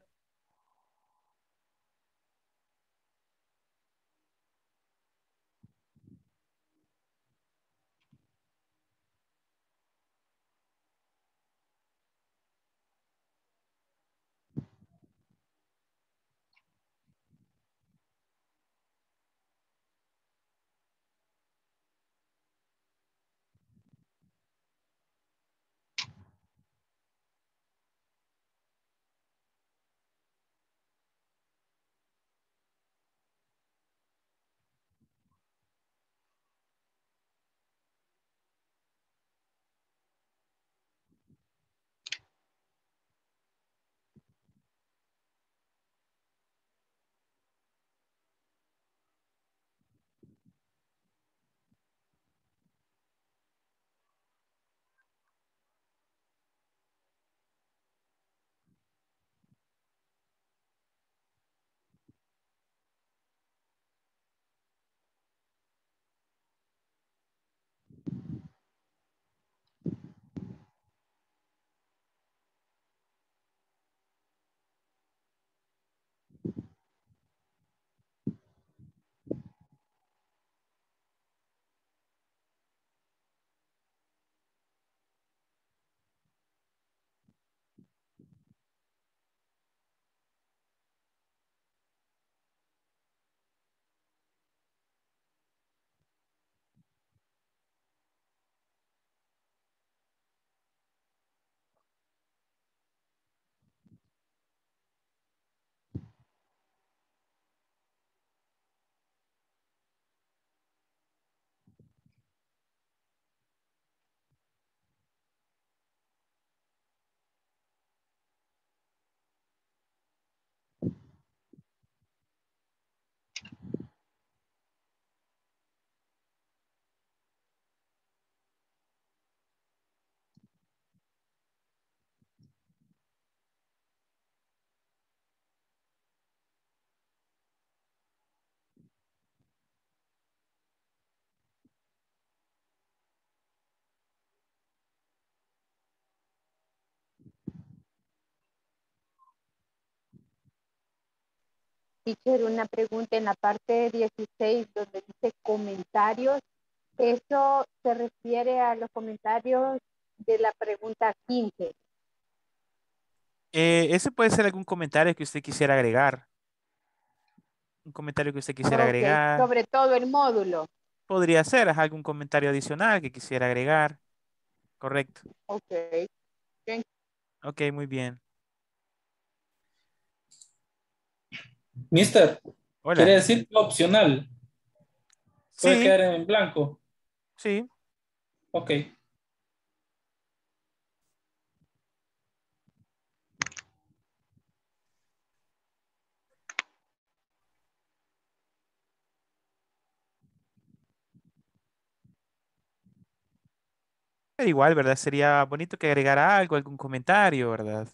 Teacher, una pregunta en la parte 16 donde dice comentarios. ¿Eso se refiere a los comentarios de la pregunta 15? Eh, ese puede ser algún comentario que usted quisiera agregar. Un comentario que usted quisiera agregar. Sobre todo el módulo. Podría ser algún comentario adicional que quisiera agregar. Correcto. Ok. Ok, muy bien. Mister, Hola. quiere decir opcional. Puede Sí. quedar en blanco. Sí. Ok. Pero igual, ¿verdad? Sería bonito que agregara algo, algún comentario, ¿verdad?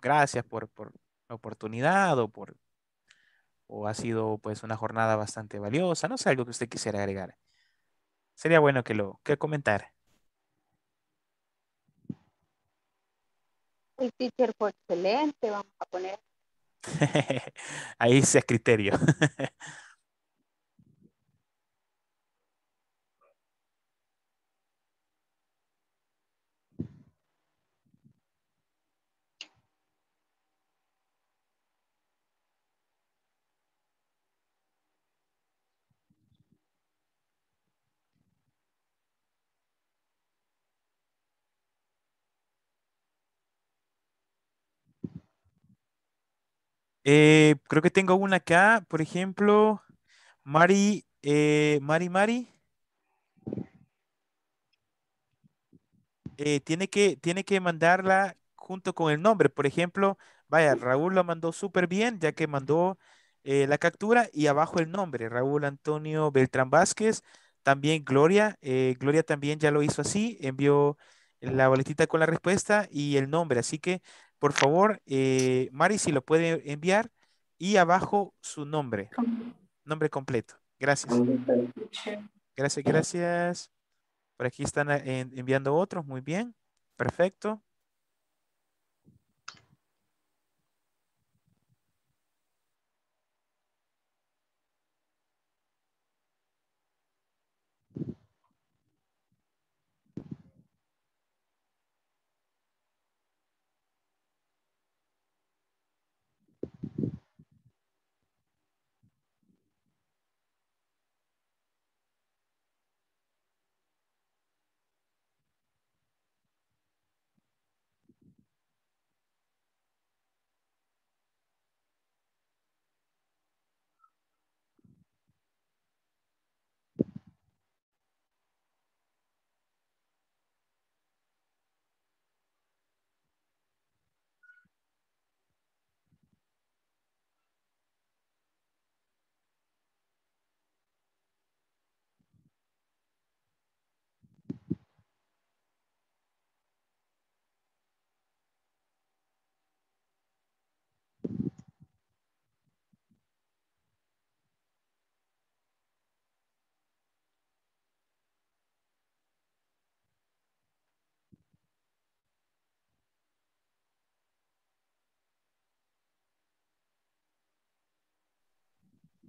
Gracias por, por la oportunidad o por o ha sido pues una jornada bastante valiosa, no sé, algo que usted quisiera agregar. Sería bueno que lo que comentara. El teacher fue excelente, vamos a poner. Ahí sí es criterio. Eh, creo que tengo una acá, por ejemplo, Mari, eh, Mari, Mari. eh, tiene que, tiene que mandarla junto con el nombre. Por ejemplo, vaya, Raúl lo mandó súper bien, ya que mandó eh, la captura y abajo el nombre, Raúl Antonio Beltrán Vázquez. También Gloria, Gloria también ya lo hizo así, envió la boletita con la respuesta y el nombre. Así que, por favor, eh, Mari, si lo puede enviar y abajo su nombre, nombre completo. Gracias. Gracias, gracias. Por aquí están eh, en- enviando otros. Muy bien. Perfecto.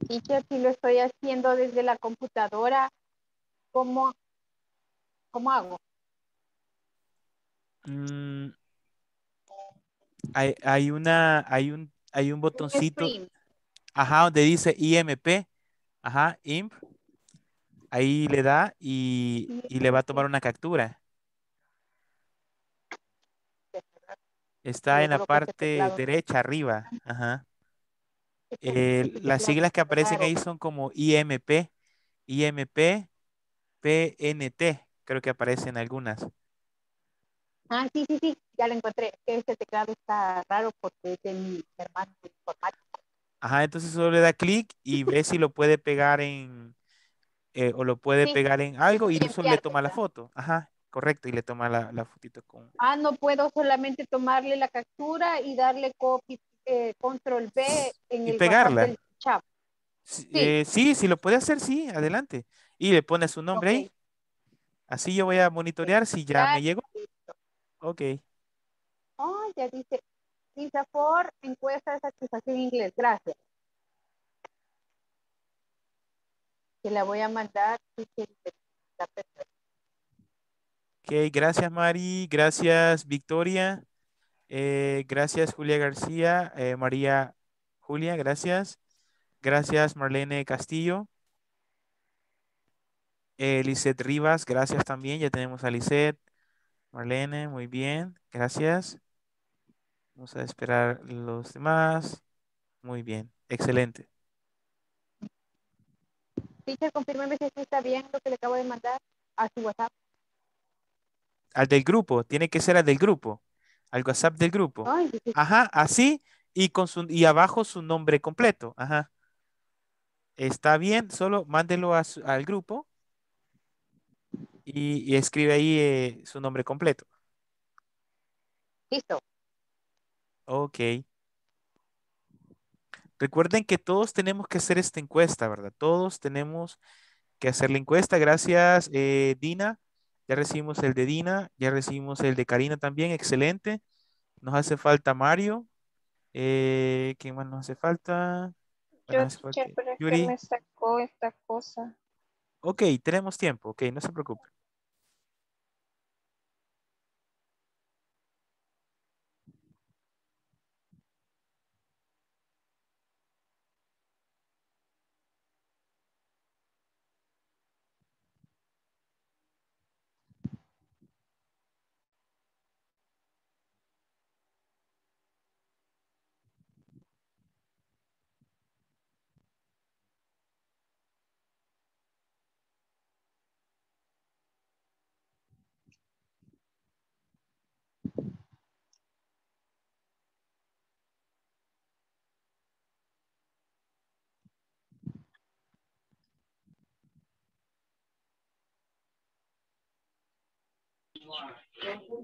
Teacher, si lo estoy haciendo desde la computadora, ¿cómo, cómo hago? Mm, hay, hay una, hay un, hay un botoncito, ajá, donde dice IMP, ajá, IMP. Ahí le da y, y le va a tomar una captura. Está en la parte derecha arriba, ajá. Eh, las siglas que aparecen ahí son como IMP, IMP, PNT, creo que aparecen algunas. Ah, sí, sí, sí, ya lo encontré. Este teclado está raro porque es de mi hermano de informática. Ajá, entonces solo le da clic y ve si lo puede pegar en, eh, o lo puede Sí, pegar en algo y solo le toma la foto. Ajá, correcto, y le toma la, la fotito con... Ah, no puedo solamente tomarle la captura y darle copy, eh, control B en Y el pegarla. Del chat. Sí, Sí. eh, sí, si lo puede hacer, sí, adelante. Y le pone su nombre ahí. Así yo voy a monitorear si ya me llegó. Ok. Oh, ya dice, Lisa Ford, encuesta de satisfacción en inglés. Gracias. Que la voy a mandar. Ok, gracias Mari, gracias Victoria, eh, gracias Julia García, eh, María Julia, gracias. Gracias Marlene Castillo. Eh, Lisette Rivas, gracias también, ya tenemos a Lisette. Marlene, muy bien, gracias. Vamos a esperar los demás. Muy bien, excelente. Teacher, confírmeme si está bien lo que le acabo de mandar a su WhatsApp. Al del grupo, tiene que ser al del grupo, al WhatsApp del grupo. Ajá, así y con su y abajo su nombre completo. Ajá. Está bien, solo mándelo a su- al grupo y, y escribe ahí eh, su nombre completo. listo. Ok. Recuerden que todos tenemos que hacer esta encuesta, ¿verdad? Todos tenemos que hacer la encuesta. Gracias, eh, Dina. Ya recibimos el de Dina, ya recibimos el de Karina también. Excelente. Nos hace falta Mario. Eh, ¿Quién más nos hace falta? Yo, hace falta Yuri. me sacó esta cosa. Ok, tenemos tiempo. Ok, no se preocupe.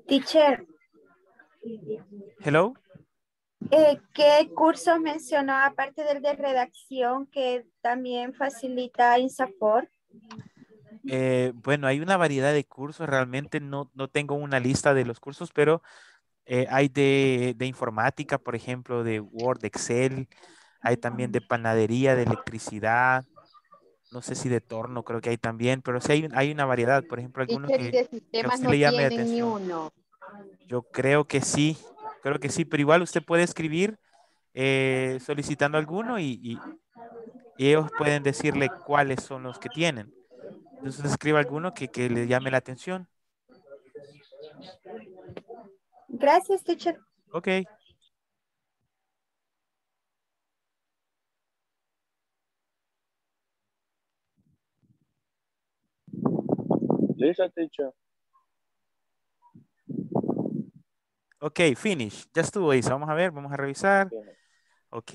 Teacher, Hello. eh, ¿qué cursos mencionó aparte del de redacción que también facilita INSAFOR? Eh, bueno, hay una variedad de cursos. Realmente no, no tengo una lista de los cursos, pero eh, hay de, de informática, por ejemplo, de Word, Excel. Hay también de panadería, de electricidad. No sé si de torno, creo que hay también, pero sí hay, hay una variedad. Por ejemplo, alguno Teacher, y que, de sistemas no le llame la tienen ni atención. uno. Yo creo que sí, creo que sí, pero igual usted puede escribir eh, solicitando alguno y, y- y ellos pueden decirle cuáles son los que tienen. Entonces escriba alguno que, que le llame la atención. Gracias, teacher. Ok, Lisa, teacher. ok, finish. Ya estuvo Isa. Vamos a ver, vamos a revisar. Ok.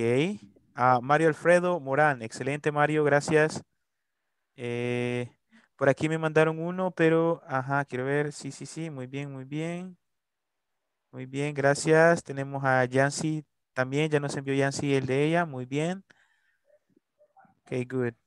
Ah, Mario Alfredo Morán. Excelente, Mario. Gracias. Eh, por aquí me mandaron uno, pero, ajá, quiero ver. Sí, sí, sí. Muy bien, muy bien. Muy bien, gracias. Tenemos a Yancy también. Ya nos envió Yancy el de ella. Muy bien. Ok, good.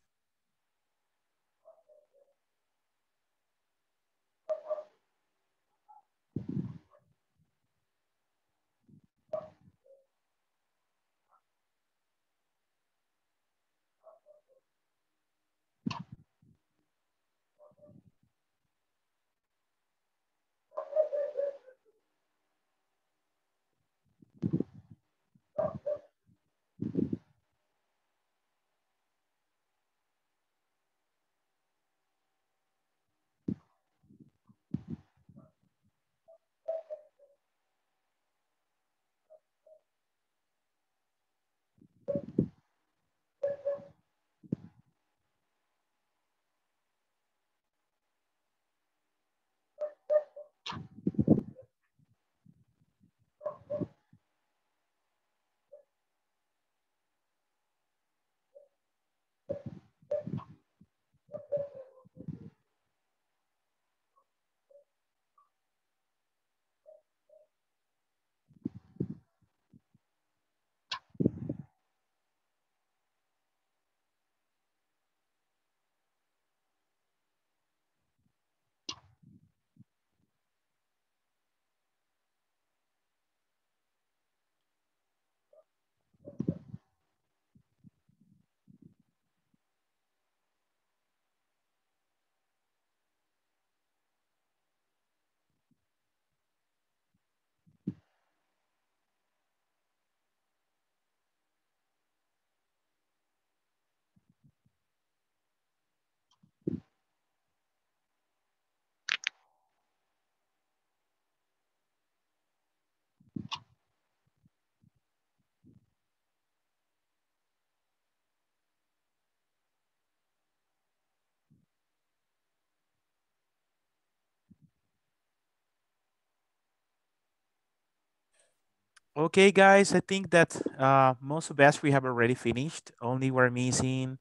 Okay, guys, I think that uh, most of us we have already finished. Only we're missing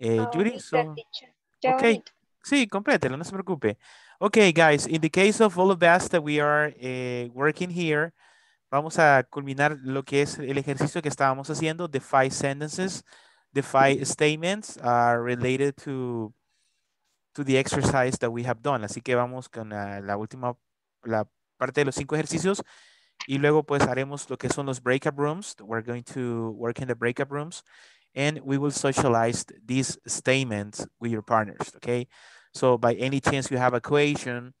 uh, Judy. So, okay. Sí, complételo, no se preocupe. Okay, guys, in the case of all of us that we are uh, working here, vamos a culminar lo que es el ejercicio que estábamos haciendo, the five sentences, the five statements are related to, to the exercise that we have done. Así que vamos con la, la última, la parte de los cinco ejercicios y luego pues haremos lo que son los breakup rooms. We're going to work in the breakup rooms and we will socialize these statements with your partners, okay? So by any chance you have a question,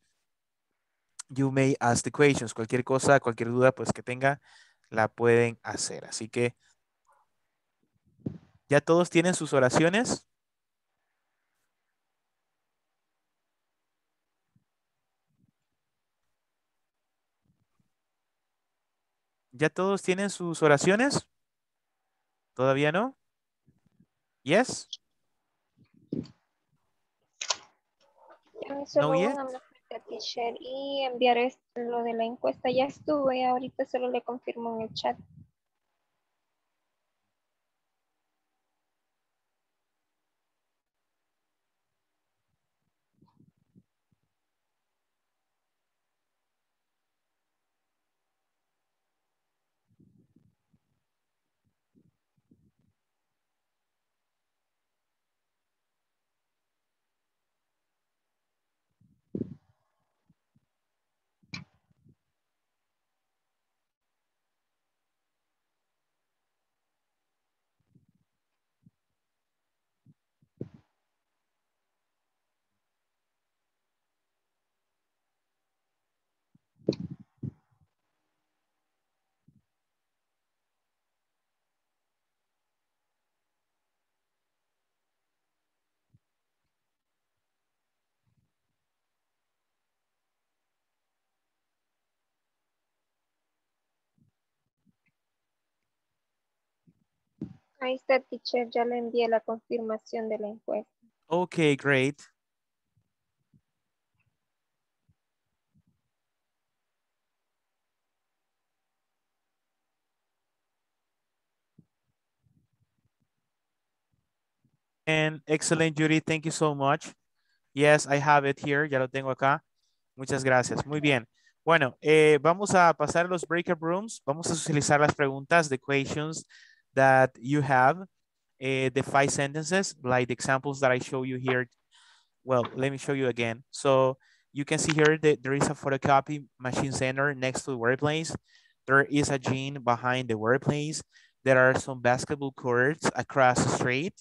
you may ask the questions. Cualquier cosa, cualquier duda pues que tenga, la pueden hacer. Así que, ¿ya todos tienen sus oraciones? ¿Ya todos tienen sus oraciones? ¿Todavía no? Yes? Solo yet? una teacher, y enviar lo de la encuesta. Ya estuve, ahorita solo le confirmo en el chat. Ahí está, teacher, ya le envié la confirmación de la encuesta. Okay, great. And excellent, Judy. Thank you so much. Yes, I have it here. Ya lo tengo acá. Muchas gracias. Muy bien. Bueno, eh, vamos a pasar a los breakup rooms. Vamos a socializar las preguntas, the questions that you have, eh, the five sentences, like the examples that I show you here. Well, let me show you again. So you can see here that there is a photocopy machine center next to the workplace. There is a gym behind the workplace. There are some basketball courts across the street.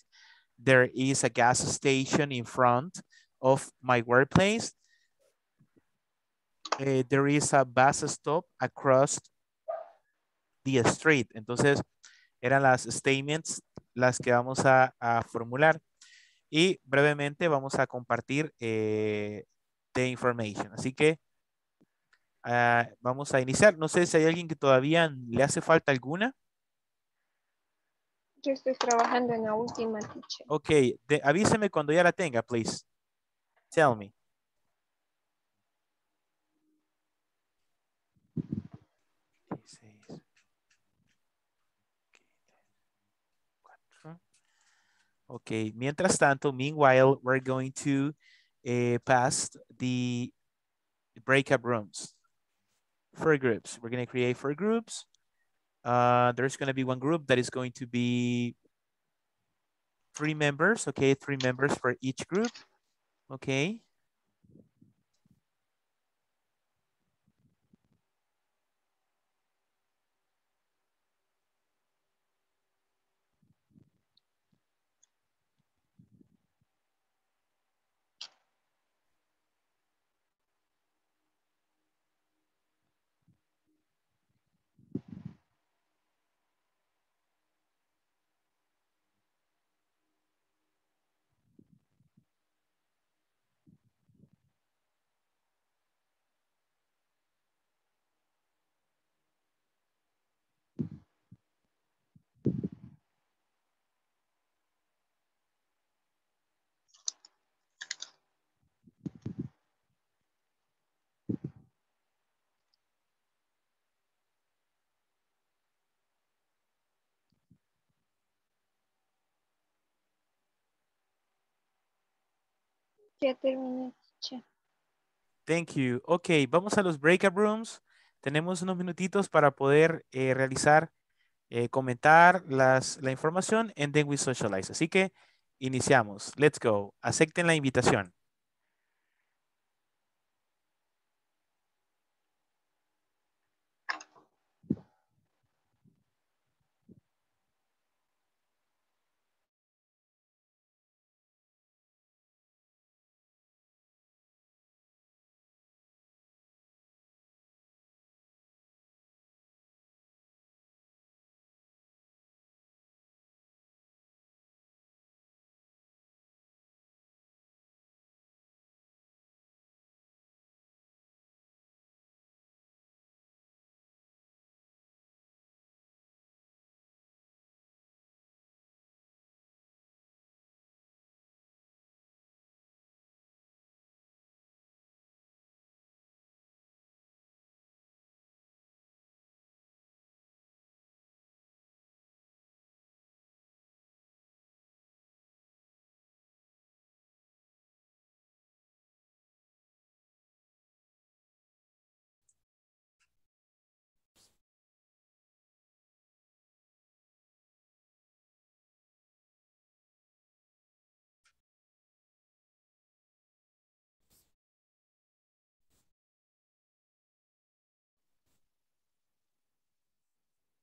There is a gas station in front of my workplace. Eh, there is a bus stop across the street. Entonces, eran las statements las que vamos a, a formular. Y brevemente vamos a compartir eh, the information. Así que ah, vamos a iniciar. No sé si hay alguien que todavía le hace falta alguna. Yo estoy trabajando en la última, teacher. Ok, de- avíseme cuando ya la tenga, please. Tell me. Ok, mientras tanto, meanwhile, we're going to eh, pass the breakup rooms. Four groups. We're going to create four groups. Uh, there's going to be one group that is going to be three members, okay? Three members for each group, okay? Ya terminé. Thank you. Ok, vamos a los breakout rooms. Tenemos unos minutitos para poder eh, realizar, eh, comentar las, la información and then we socialize. Así que iniciamos. Let's go. Acepten la invitación.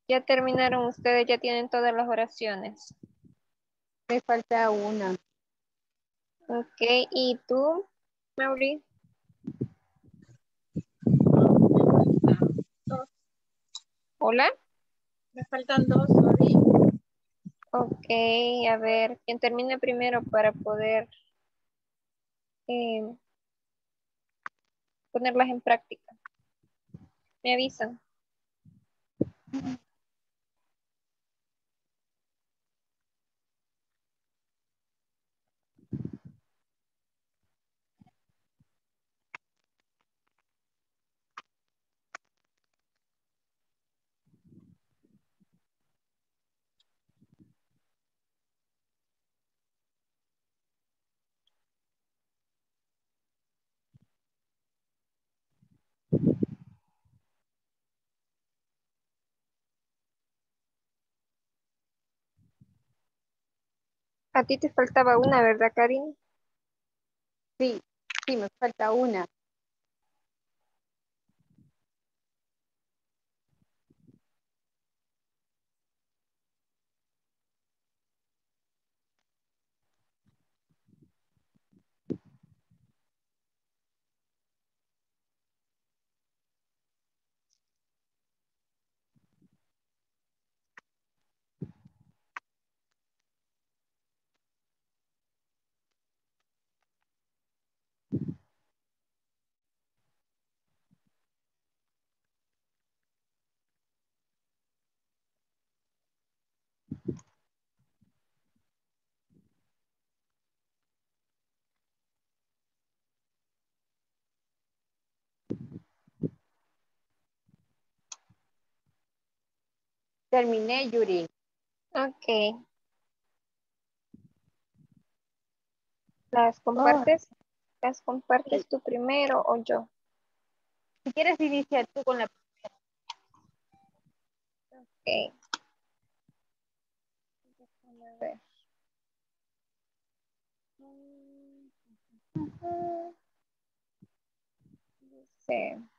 Ya terminaron ustedes, ya tienen todas las oraciones. Me falta una. Ok, ¿y tú, Mauri? Hola. Me faltan dos todavía. Ok, a ver, ¿quién termine primero para poder eh, ponerlas en práctica? Me avisan. A ti te faltaba una, ¿verdad, Karin? Sí, sí, me falta una. Terminé, Yuri. Ok. ¿Las compartes? ¿Las compartes tú primero o yo? Si quieres iniciar tú con la Ok. Déjame ver. Dice.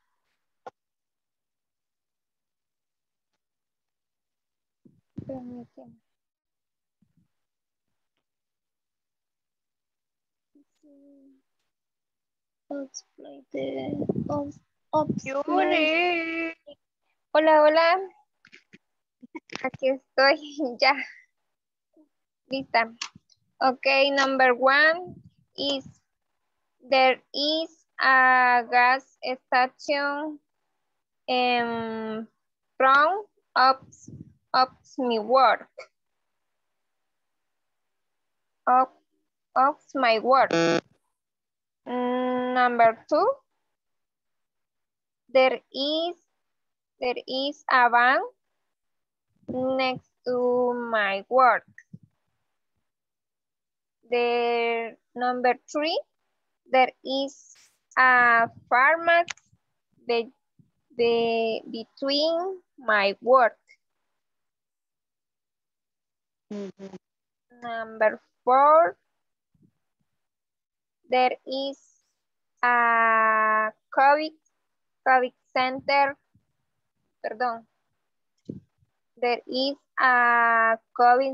Hola, hola. Aquí estoy, ya. Lista. Okay, number one is there is a gas station in front of, of my work. Of, of my work. Number two, there is there is a van next to my work. The number three, there is a pharmacy the, the, between my work. Number four, there is a COVID, COVID center, perdón. There is a COVID,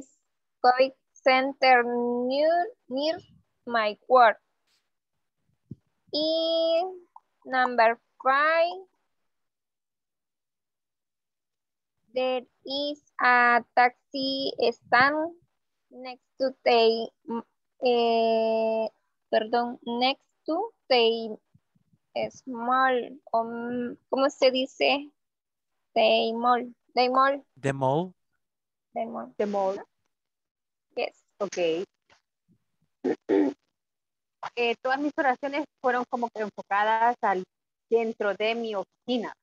COVID center near, near my work. Y number five, there is a taxi stand next to the, eh, perdón, next to the small, um, ¿cómo se dice? The mall, the mall, The mall. the mall. The mall. Yes. Ok. Eh, todas mis oraciones fueron como que enfocadas al centro de mi oficina.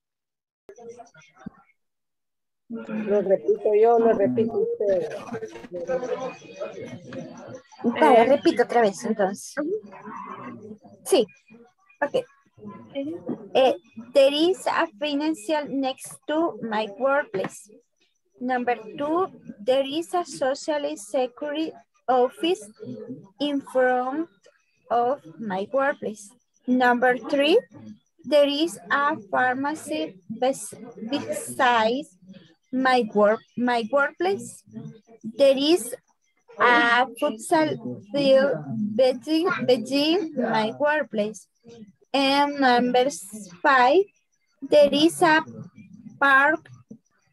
Lo repito yo, lo repito usted. Vale, repito otra vez entonces. Sí, ok. Eh, there is a financial next to my workplace. Number two, there is a social security office in front of my workplace. Number three, there is a pharmacy bes- besides my work my workplace. There is a futsal field between, between my workplace. And number five, there is a park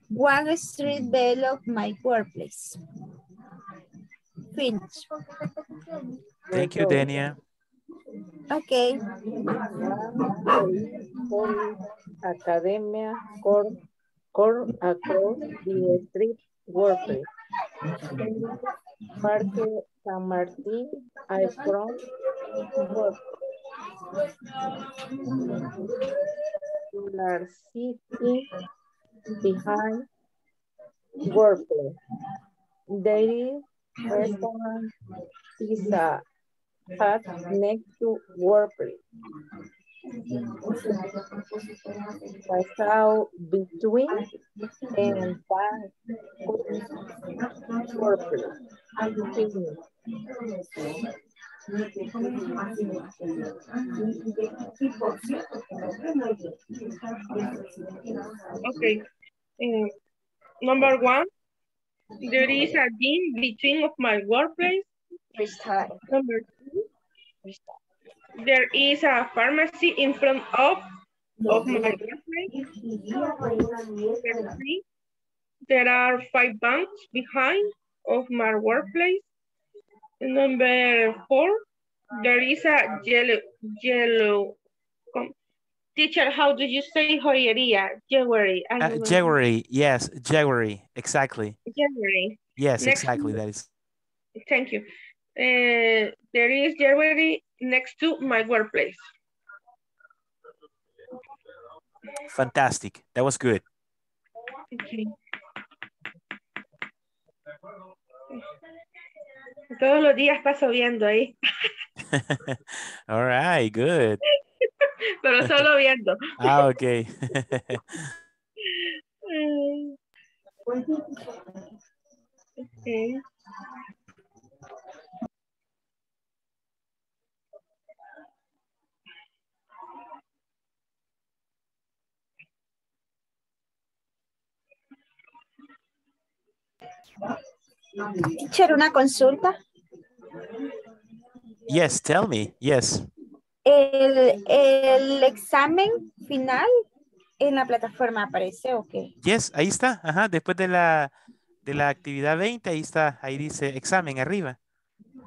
one street below my workplace. Finish. Thank you, Dania. Okay. Academia Core, across the street workplace. Parque San Martín, I from work. Solar City behind workplace. Is restaurant pizza hut next to workplace. Pasado between and back workplace. Okay. Eh, number one, there is a gym between of my workplace. Number two, there is a pharmacy in front of, of my workplace. There are five banks behind of my workplace. Number four, there is a yellow, yellow, com- teacher, how do you say joyería? Jewelry. I Uh, jewelry, yes, jewelry, exactly. Jewelry. Yes, Next exactly. one. That is Thank you. Uh, there is jewelry next to my workplace. fantastic. That was good. Okay. Todos los días paso viendo ahí, All right, good. pero solo viendo. Ah, okay. Okay. Teacher, una consulta. yes, tell me. Yes. El, el examen final en la plataforma aparece o qué? Yes, ahí está. Ajá, después de la, de la actividad 20, ahí está. Ahí dice examen arriba.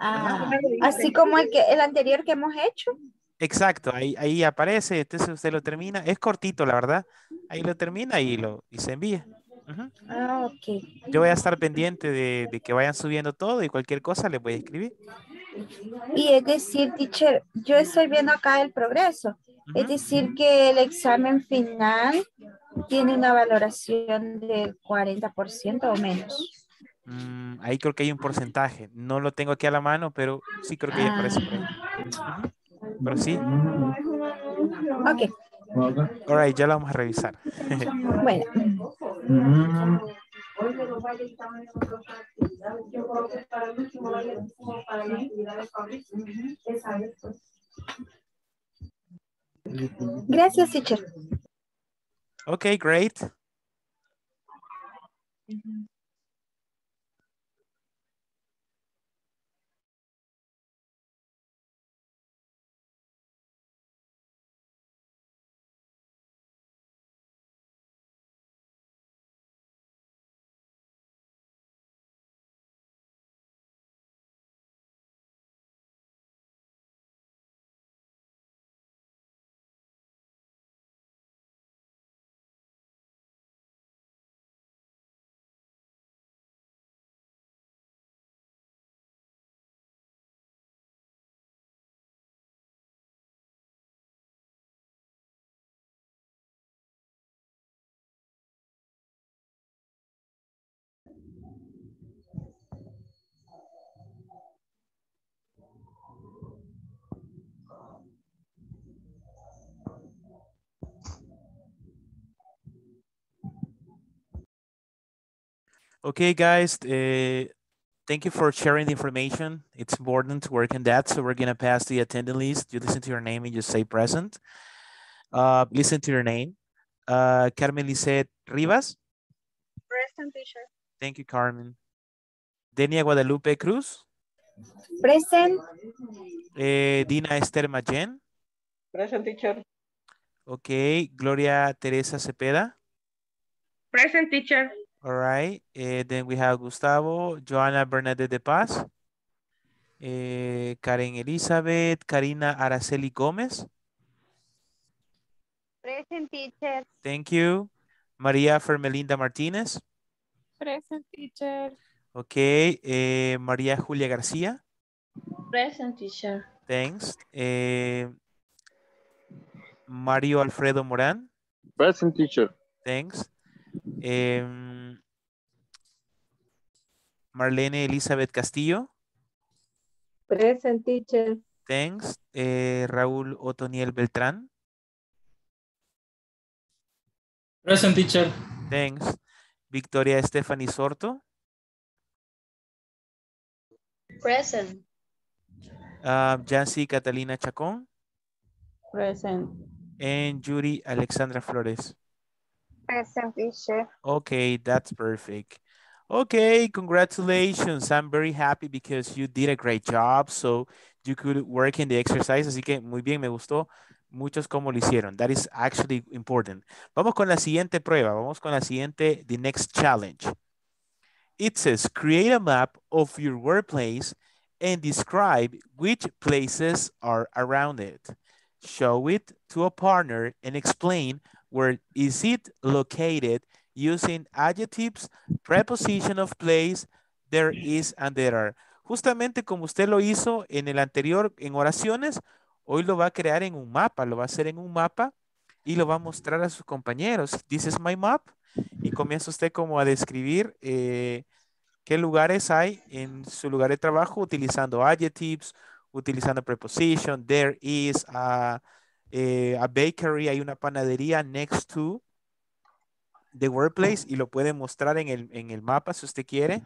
Ah, así como el que el anterior que hemos hecho. Exacto, ahí, ahí aparece. Entonces usted lo termina. Es cortito, la verdad. Ahí lo termina y, lo, y se envía. Ah, ok. Yo voy a estar pendiente de, de que vayan subiendo todo y cualquier cosa les voy a escribir. Y es decir, teacher, yo estoy viendo acá el progreso. Es decir, que el examen final tiene una valoración del 40% o menos. Mm, ahí creo que hay un porcentaje. No lo tengo aquí a la mano, pero sí creo que ya aparece por ahí. Ujú. Pero sí. Ok, All right, ya la vamos a revisar. bueno. Gracias, teacher. Okay, great. Okay, guys, uh, thank you for sharing the information. It's important to work on that. So we're gonna pass the attendant list. You listen to your name and you say present. Uh, listen to your name. Uh, Carmen Lisette Rivas. Present teacher. Thank you, Carmen. Denia Guadalupe Cruz. Present. Eh, Dina Esther Mayen. Present teacher. Okay, Gloria Teresa Cepeda. Present teacher. All right. eh, then we have Gustavo, Joana Bernadette de Paz, eh, Karen Elizabeth, Karina Araceli Gómez. Present teacher. Thank you. María Fermelinda Martínez. Present teacher. Okay. eh, María Julia García. Present teacher. Thanks. Mario Alfredo Morán. Present teacher. Thanks. Em, Marlene Elizabeth Castillo. Present teacher. Thanks. Eh, Raúl Otoniel Beltrán. Present teacher. Thanks. Victoria Stephanie Sorto. Present. Uh, Jancy Catalina Chacón. Present. And Yuri Alexandra Flores. Present teacher. Okay, that's perfect. Okay, congratulations. I'm very happy because you did a great job. So you could work in the exercise. Así que muy bien, me gustó. Muchos como lo hicieron. That is actually important. Vamos con la siguiente prueba. Vamos con la siguiente, the next challenge. It says, create a map of your workplace and describe which places are around it. Show it to a partner and explain where is it located using adjectives, preposition of place, there is and there are. Justamente como usted lo hizo en el anterior, en oraciones, hoy lo va a crear en un mapa, lo va a hacer en un mapa y lo va a mostrar a sus compañeros. This is my map. Y comienza usted como a describir eh, qué lugares hay en su lugar de trabajo utilizando adjectives, utilizando preposition. There is a, eh, a bakery, hay una panadería next to the workplace y lo puede mostrar en el, en el mapa si usted quiere.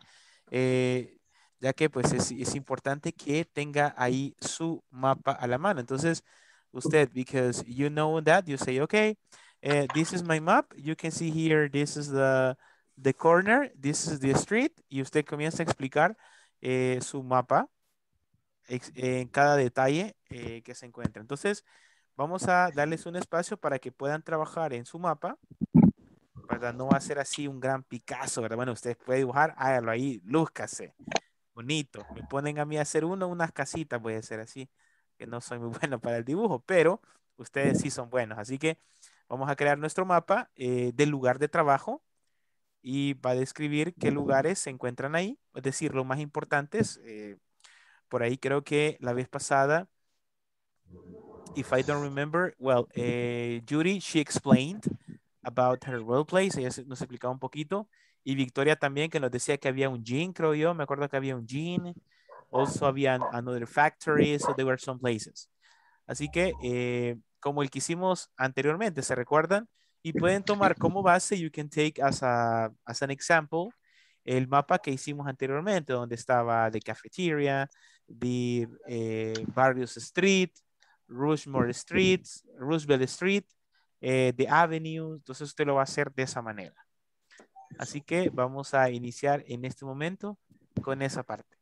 eh, ya que pues es, es importante que tenga ahí su mapa a la mano. Entonces, usted, because you know that, you say, okay, eh, this is my map. You can see here, this is the, the corner, this is the street. Y usted comienza a explicar eh, su mapa en cada detalle que se encuentra. Entonces, vamos a darles un espacio para que puedan trabajar en su mapa. No va a ser así un gran Picasso, ¿verdad? Bueno, usted puede dibujar, hágalo ahí, lúzcase. Bonito. Me ponen a mí a hacer uno, unas casitas, voy a hacer así, que no soy muy bueno para el dibujo, pero ustedes sí son buenos. Así que vamos a crear nuestro mapa eh, del lugar de trabajo y va a describir qué lugares se encuentran ahí, es decir, los más importantes. eh, por ahí creo que la vez pasada, if I don't remember, well, eh, Judy, she explained about her workplace, ella se- nos explicaba un poquito, y Victoria también que nos decía que había un gym, creo yo, me acuerdo que había un gym, also había an- another factory, so there were some places. Así que, eh, como el que hicimos anteriormente, ¿se recuerdan? Y pueden tomar como base, you can take as, a, as an example, el mapa que hicimos anteriormente, donde estaba the cafeteria, the eh, Barrios Street, Rushmore Street, Roosevelt Street, eh, the Avenue. Entonces usted lo va a hacer de esa manera. Así que vamos a iniciar en este momento con esa parte.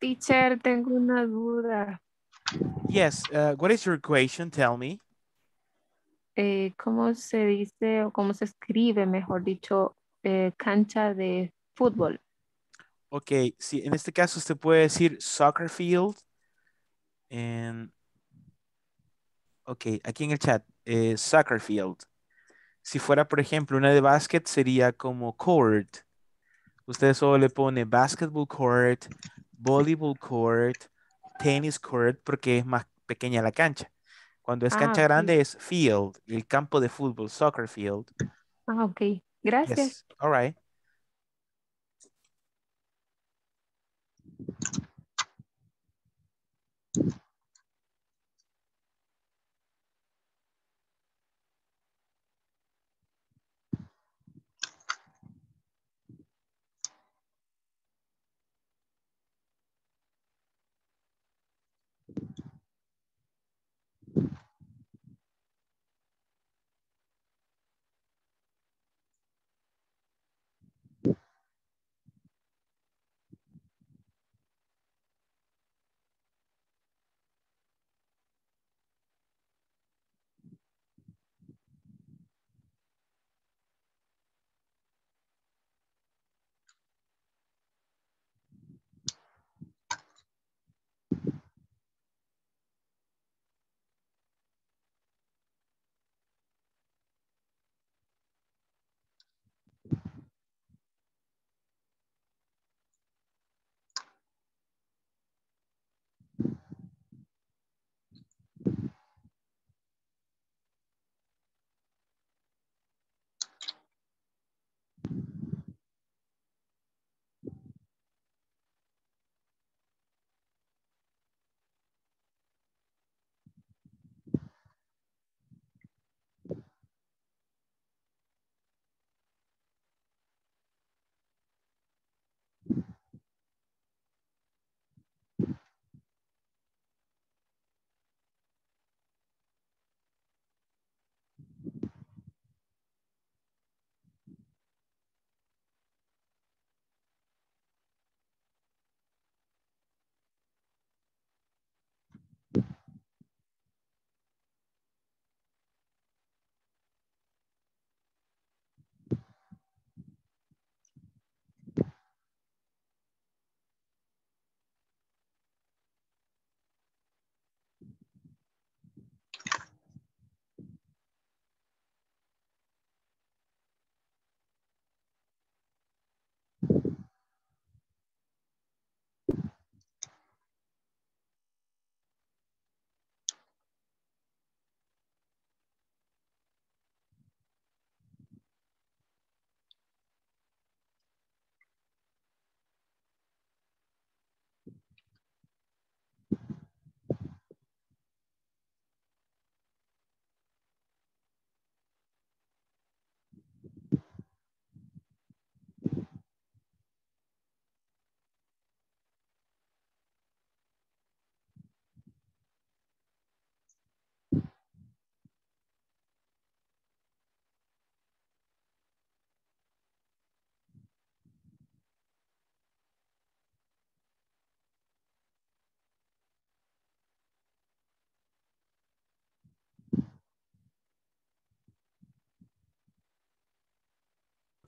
Teacher, tengo una duda. Yes, uh, what is your equation? Tell me. Eh, ¿Cómo se dice o cómo se escribe, mejor dicho, eh, cancha de fútbol? Ok, sí, en este caso usted puede decir soccer field. En, ok, aquí en el chat, eh, soccer field. Si fuera, por ejemplo, una de básquet sería como court. Usted solo le pone basketball court, volleyball court, tennis court, porque es más pequeña la cancha. Cuando es ah, cancha grande es field, el campo de fútbol, soccer field. Ah, ok. Gracias. All right.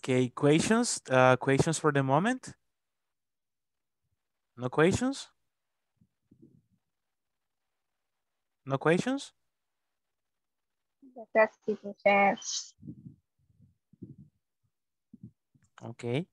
Okay, questions, uh, questions for the moment? No questions? No questions? That's. Okay.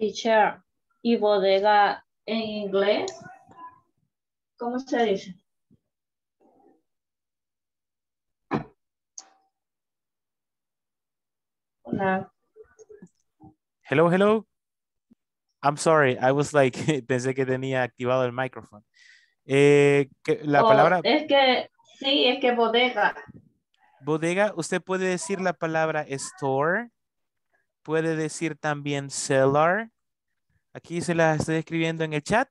Teacher, ¿y bodega en inglés? ¿Cómo se dice? Hola. Hello, hello. I'm sorry, I was like, pensé que tenía activado el micrófono. Eh, la Oh, palabra Es que, sí, es que bodega. bodega, usted puede decir la palabra store, puede decir también cellar. Aquí se la estoy escribiendo en el chat.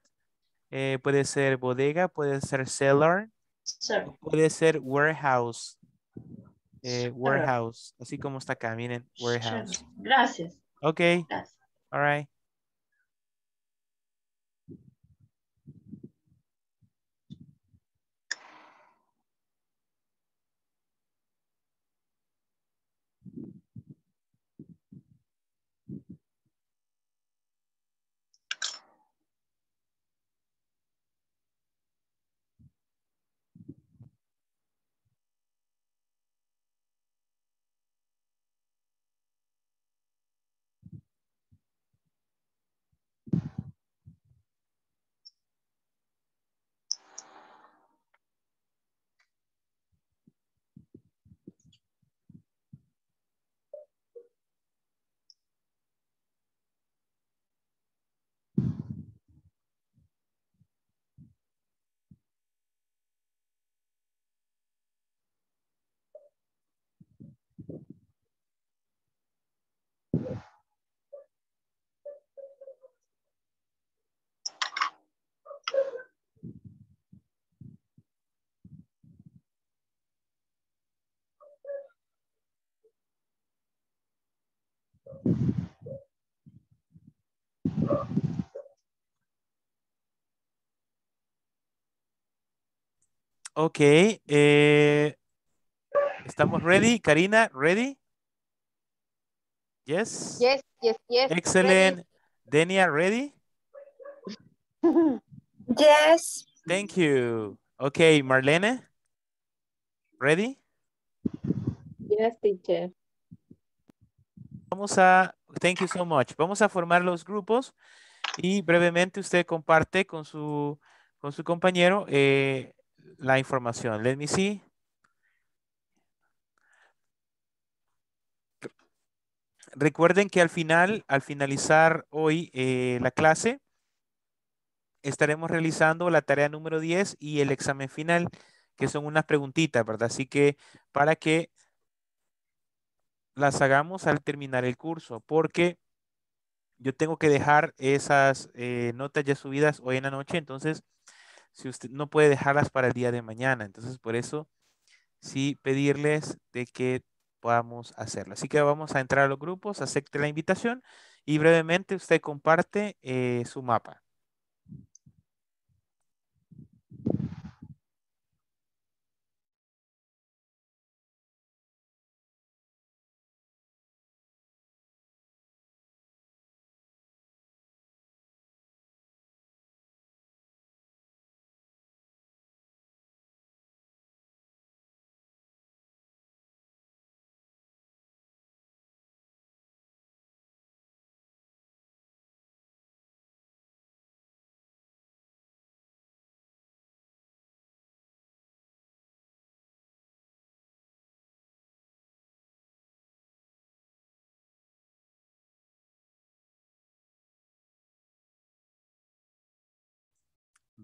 Eh, puede ser bodega, puede ser cellar, Sir. puede ser warehouse. Eh, warehouse, así como está acá, miren, warehouse. Gracias. Ok, Gracias. all right. Ok, eh, ¿estamos ready? Karina, ready? Yes? Yes, yes, yes. Excellent. Denia, ready? Yes. Thank you. Okay, Marlene, ready? Yes, teacher. Vamos a, thank you so much. Vamos a formar los grupos y brevemente usted comparte con su, con su compañero eh, la información. Let me see. Recuerden que al final, al finalizar hoy eh, la clase, estaremos realizando la tarea número 10 y el examen final, que son unas preguntitas, ¿verdad? Así que para que las hagamos al terminar el curso, porque yo tengo que dejar esas eh, notas ya subidas hoy en la noche, entonces si usted no puede dejarlas para el día de mañana, entonces por eso sí pedirles de que podamos hacerlo. Así que vamos a entrar a los grupos, acepte la invitación y brevemente usted comparte eh, su mapa.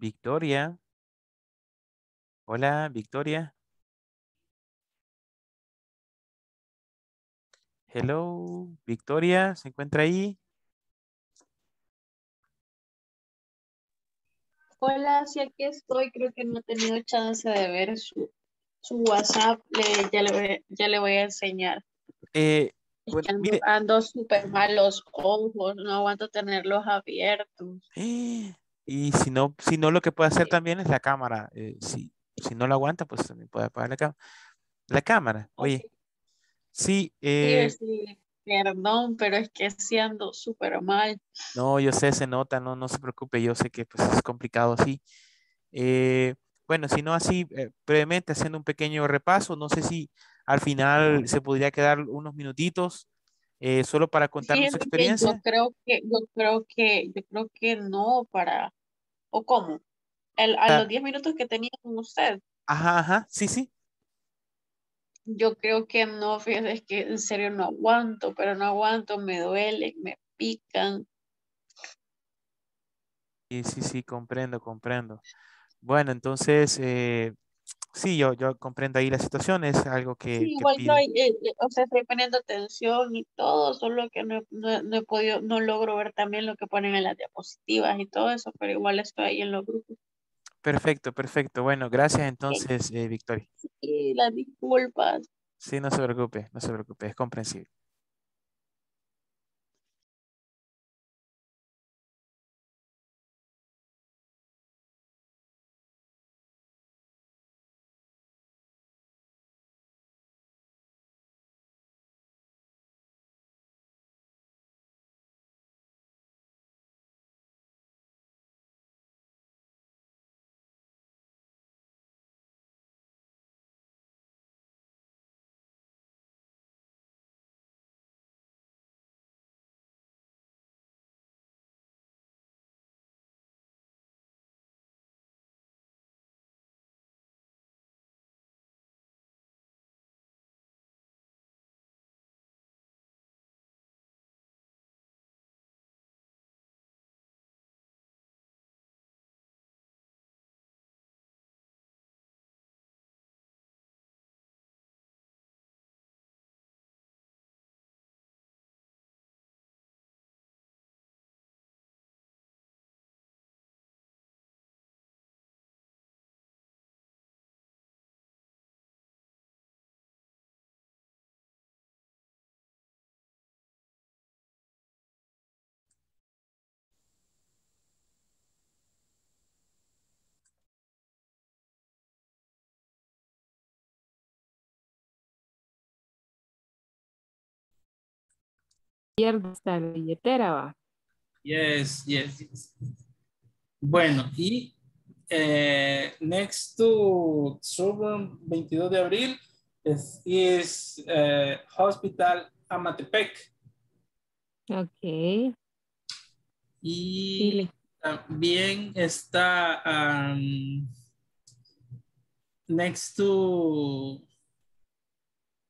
Victoria. Hola, Victoria. Hello, Victoria, ¿se encuentra ahí? Hola, sí, aquí estoy. Creo que no he tenido chance de ver su, su WhatsApp. Le, ya, le voy, ya le voy a enseñar. Eh, bueno, ando, mire, ando súper mal los ojos, no aguanto tenerlos abiertos. Y si no, si no, lo que puede hacer también es la cámara. eh, si, si no lo aguanta, pues también puede apagar la cámara. La cámara, oye, sí, Sí, eh, sí, perdón, pero es que sí ando súper mal. no, yo sé, se nota, no, no se preocupe, yo sé que pues es complicado así. Eh, bueno, si no así, eh, brevemente haciendo un pequeño repaso, no sé si al final se podría quedar unos minutitos eh, solo para contarnos su Fíjate que yo experiencia. creo que, yo creo que, yo creo que no para, ¿o cómo? El- a Ah, los 10 minutos que tenía con usted, Ajá, ajá, sí, sí. yo creo que no, fíjate, es que en serio no aguanto, pero no aguanto, me duelen, me pican. Sí, sí, sí, comprendo, comprendo. Bueno, entonces, eh, sí, yo, yo comprendo ahí la situación, es algo que, Sí, que igual pide. eh, eh, o sea, estoy poniendo atención y todo, solo que no, no, no he podido, no logro ver también lo que ponen en las diapositivas y todo eso, pero igual estoy ahí en los grupos. Perfecto, perfecto. Bueno, gracias entonces, eh, Victoria. Y las disculpas. Sí, no se preocupe, no se preocupe, es comprensible. Pierde esta billetera, va. Yes, yes, yes. Bueno, y eh, next to Suburban 22 de abril is, is eh, Hospital Amatepec. Ok. Y también está um, next to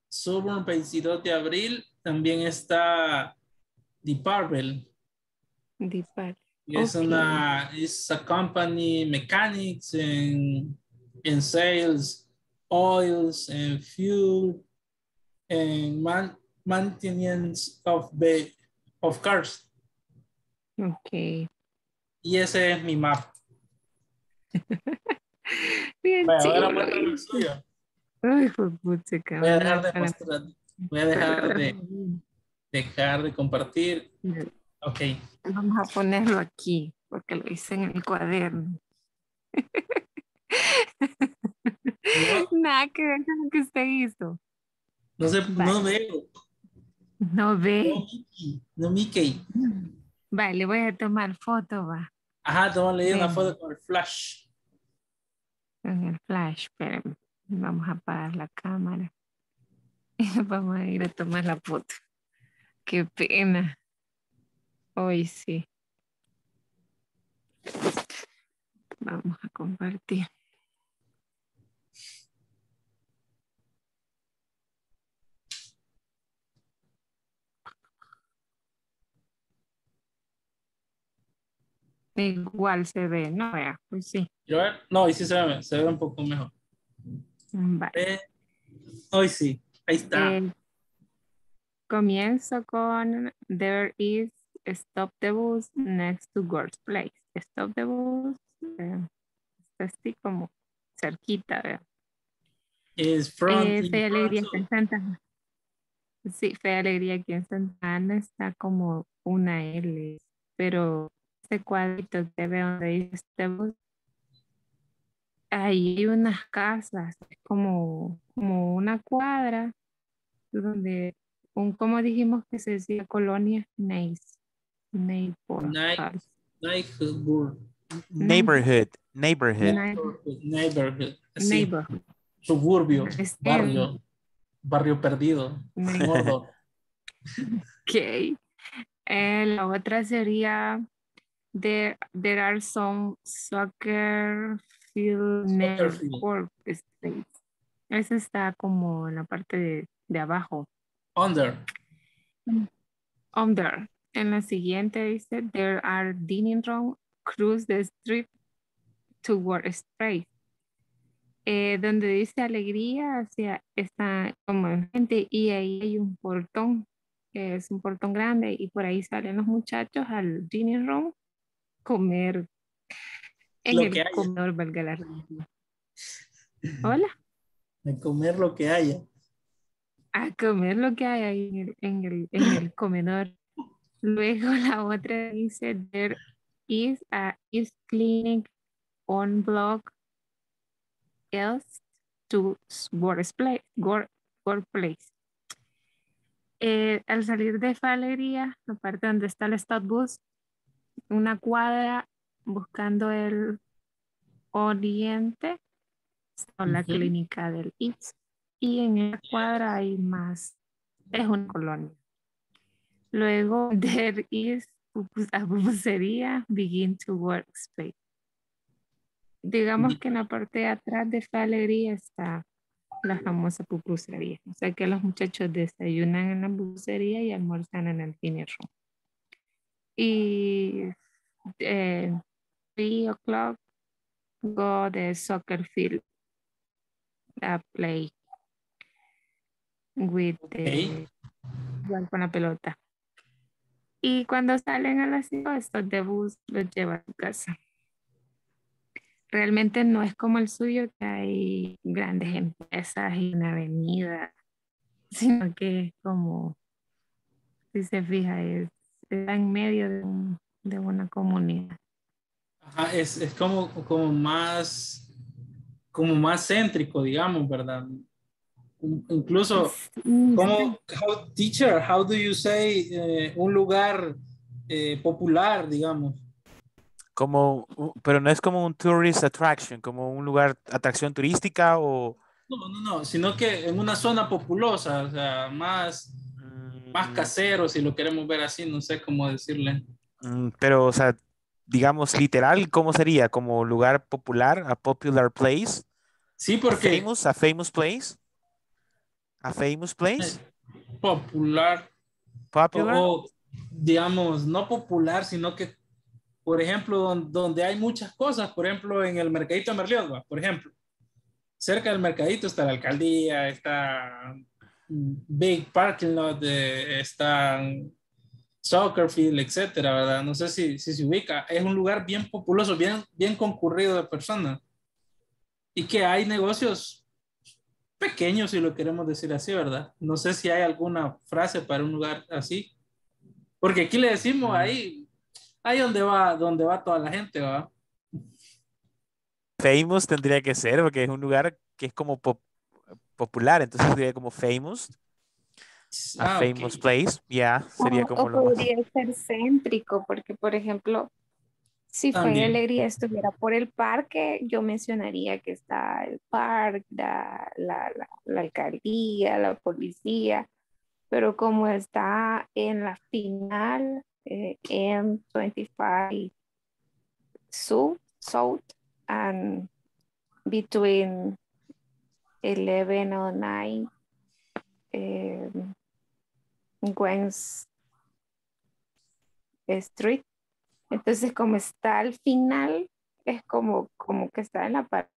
Suburban 22 de abril, también está Department. Dispar. Es Okay. una, it's a company mechanics and, and sales, oils and fuel and man, maintenance of, the, of cars. Ok. Y ese es mi map. Bien Vaya, ahora chulo. muéstrame el suyo. Ay, Voy a dejar de mostrar, voy a dejar de, dejar de compartir. Ok. Vamos a ponerlo aquí, porque lo hice en el cuaderno. Nada que ver con lo que usted hizo. No sé, no veo. No ve. No Mickey. No Mickey. Vale, le voy a tomar foto, va. Ajá, a leer una Ven. foto con el flash. En el flash, espérenme. Vamos a apagar la cámara. Vamos a ir a tomar la foto. Qué pena. Hoy sí. Vamos a compartir. Igual se ve, ¿no? Vea, Pues sí. No, y sí se ve, se ve un poco mejor. Vale. Eh, hoy sí, ahí está. Eh, comienzo con There is a stop the bus next to Girls Place. Stop the bus. eh, está así como cerquita, ¿verdad? Is front Eh, Fe Alegría está en Santa Ana. Sí, Fe Alegría aquí en Santa Ana está como una L, pero ese cuadrito que veo donde dice este bus, ahí hay unas casas, es como, como una cuadra, donde, un, como dijimos que se decía colonia, Nice, Neighborhood. Neighborhood. Neighborhood, neighborhood. Suburbio. Barrio. Barrio perdido. Mordor. Ok. Eh, la otra sería there, there are some soccer field Soccer field. network states. Esa está como en la parte de, de abajo. Under. Under. En la siguiente dice there are dining room cruise the street toward straight. Eh, donde dice alegría, hacia está como enfrente y ahí hay un portón, que es un portón grande y por ahí salen los muchachos al dining room comer en Lo el comedor, valga la. Hola, De comer lo que haya. a comer lo que hay ahí en el, en el, comedor. Luego la otra dice there is a East Clinic on block else to workplace. Work, workplace. Eh, al salir de Falería, la parte donde está el stop bus, una cuadra buscando el oriente, está la clínica del IPS. Y en esa cuadra hay más, es una colonia. Luego, there is pupus- a pupusería, begin to work space. Digamos que en la parte de atrás de Fe Alegría está la famosa pupusería. O sea que los muchachos desayunan en la pupusería y almuerzan en el cine room. Y eh, 3 o'clock go the soccer field a play with the, jugar con la pelota. Y cuando salen a las 5, estos de bus los llevan a su casa. Realmente no es como el suyo, que hay grandes empresas y una avenida, sino que es como, si se fija, es, está en medio de, un- de una comunidad. Ajá, es, es como, como más como más céntrico, digamos, ¿verdad? In- Incluso, como, how, teacher, how do you say eh, un lugar eh, popular, digamos? Como, pero no es como un tourist attraction, como un lugar, atracción turística o... No, no, no, sino que en una zona populosa, o sea, más, más casero, si lo queremos ver así, no sé cómo decirle. Mm, Pero, o sea, digamos literal, ¿cómo sería? ¿Como lugar popular, a popular place? Sí, porque- A famous, a famous place? A famous place? Popular. Popular? O, digamos, no popular, sino que por ejemplo, don- donde hay muchas cosas, por ejemplo, en el mercadito de por ejemplo, cerca del mercadito está la alcaldía, está mm, Big Parking Lot, de, está Soccer Field, etcétera, ¿verdad? No sé si, si se ubica. Es un lugar bien populoso, bien, bien concurrido de personas. Y que hay negocios pequeños, si lo queremos decir así, ¿verdad? No sé si hay alguna frase para un lugar así. Porque aquí le decimos ahí, ahí donde va, donde va toda la gente, ¿va? Famous tendría que ser, porque es un lugar que es como pop- popular, entonces sería como famous. A Ah, famous ok. place, ya, sería O- como o lo más. podría ser céntrico, porque por ejemplo, si Fue También. Alegría estuviera por el parque, yo mencionaría que está el parque, la, la, la, la alcaldía, la policía, pero como está en la final, eh, en 25 South, South and between 11 or 9 um, Gwen's Street. Entonces, como está al final, es como, como que está en la parte.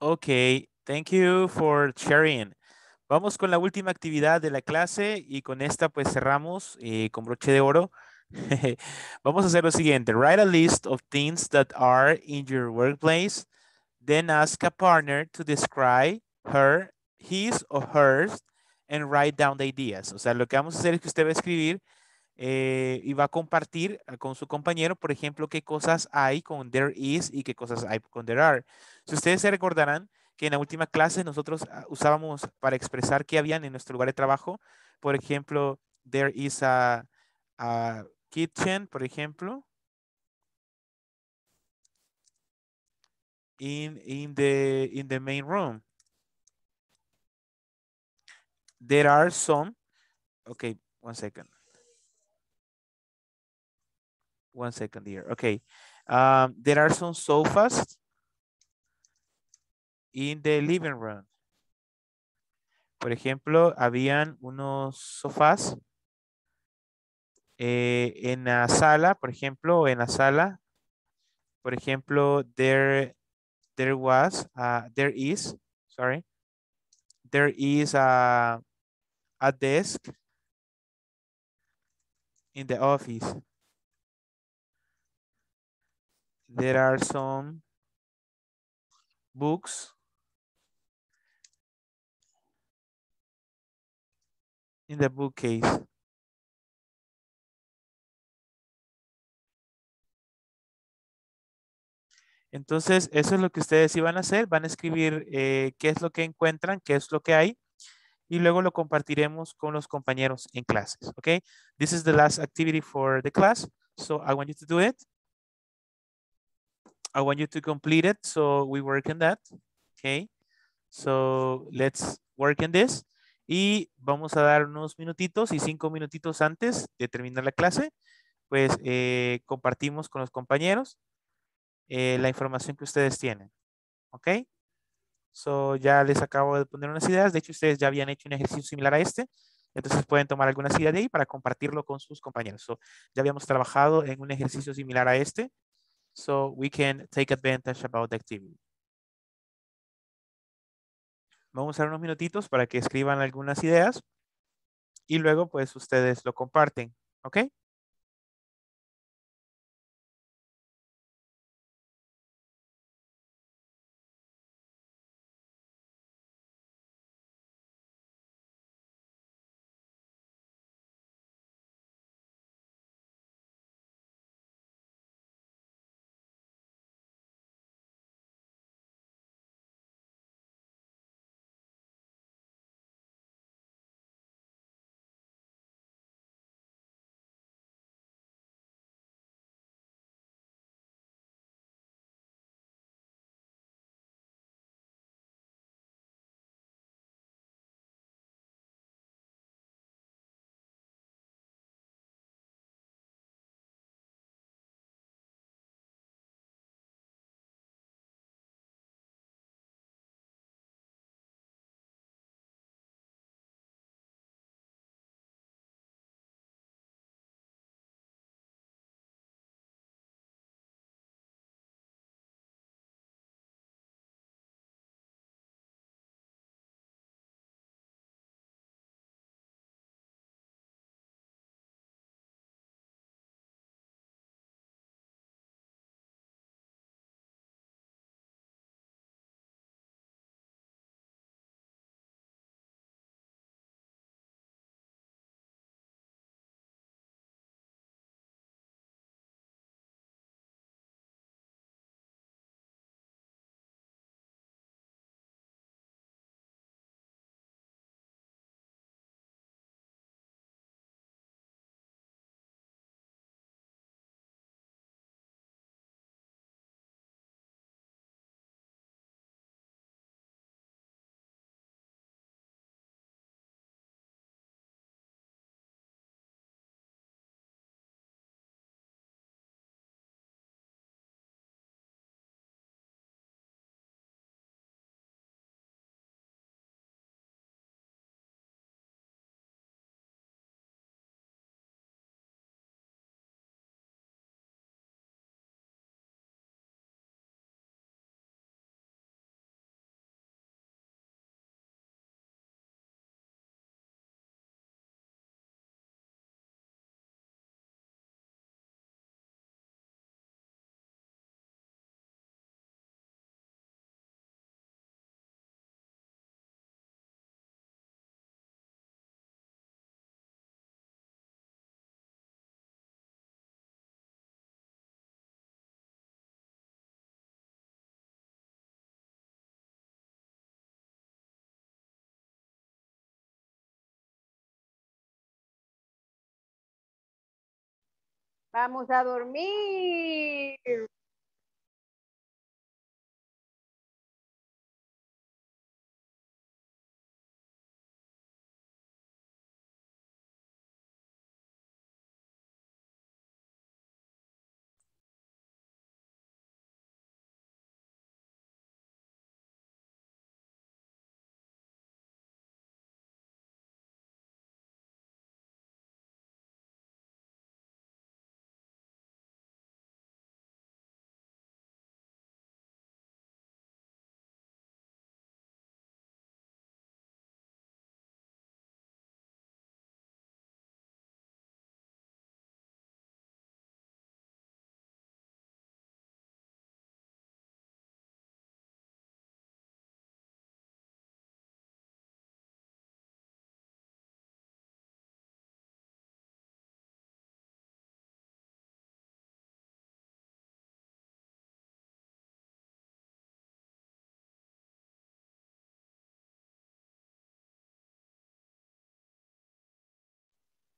Ok, thank you for sharing. Vamos con la última actividad de la clase y con esta pues cerramos eh, con broche de oro. Vamos a hacer lo siguiente. Write a list of things that are in your workplace. Then ask a partner to describe her, his or hers and write down the ideas. O sea, lo que vamos a hacer es que usted va a escribir eh, y va a compartir ah, con su compañero, por ejemplo, qué cosas hay con there is y qué cosas hay con there are. Si ustedes se recordarán que en la última clase nosotros ah, usábamos para expresar qué habían en nuestro lugar de trabajo, por ejemplo, there is a, a kitchen, por ejemplo. In, in, the, in the main room. There are some, okay, one second. One second here. Okay. Um, there are some sofas in the living room. Por ejemplo, habían unos sofás eh, en la sala, por ejemplo, en la sala. Por ejemplo, there, there was, uh, there is, sorry, there is a, a desk in the office. There are some books in the bookcase. Entonces, eso es lo que ustedes iban a hacer. Van a escribir eh, qué es lo que encuentran, qué es lo que hay, y luego lo compartiremos con los compañeros en clases. Okay, this is the last activity for the class. So I want you to do it. I want you to complete it. So we work on that. Okay, so let's work on this. Y vamos a dar unos minutitos y cinco minutitos antes de terminar la clase, pues eh, compartimos con los compañeros eh, la información que ustedes tienen. ¿Ok? So, ya les acabo de poner unas ideas. De hecho, ustedes ya habían hecho un ejercicio similar a este. Entonces pueden tomar algunas ideas de ahí para compartirlo con sus compañeros. So, ya habíamos trabajado en un ejercicio similar a este so we can take advantage about the activity. Vamos a usar unos minutitos para que escriban algunas ideas y luego pues ustedes lo comparten, ¿ok? Vamos a dormir.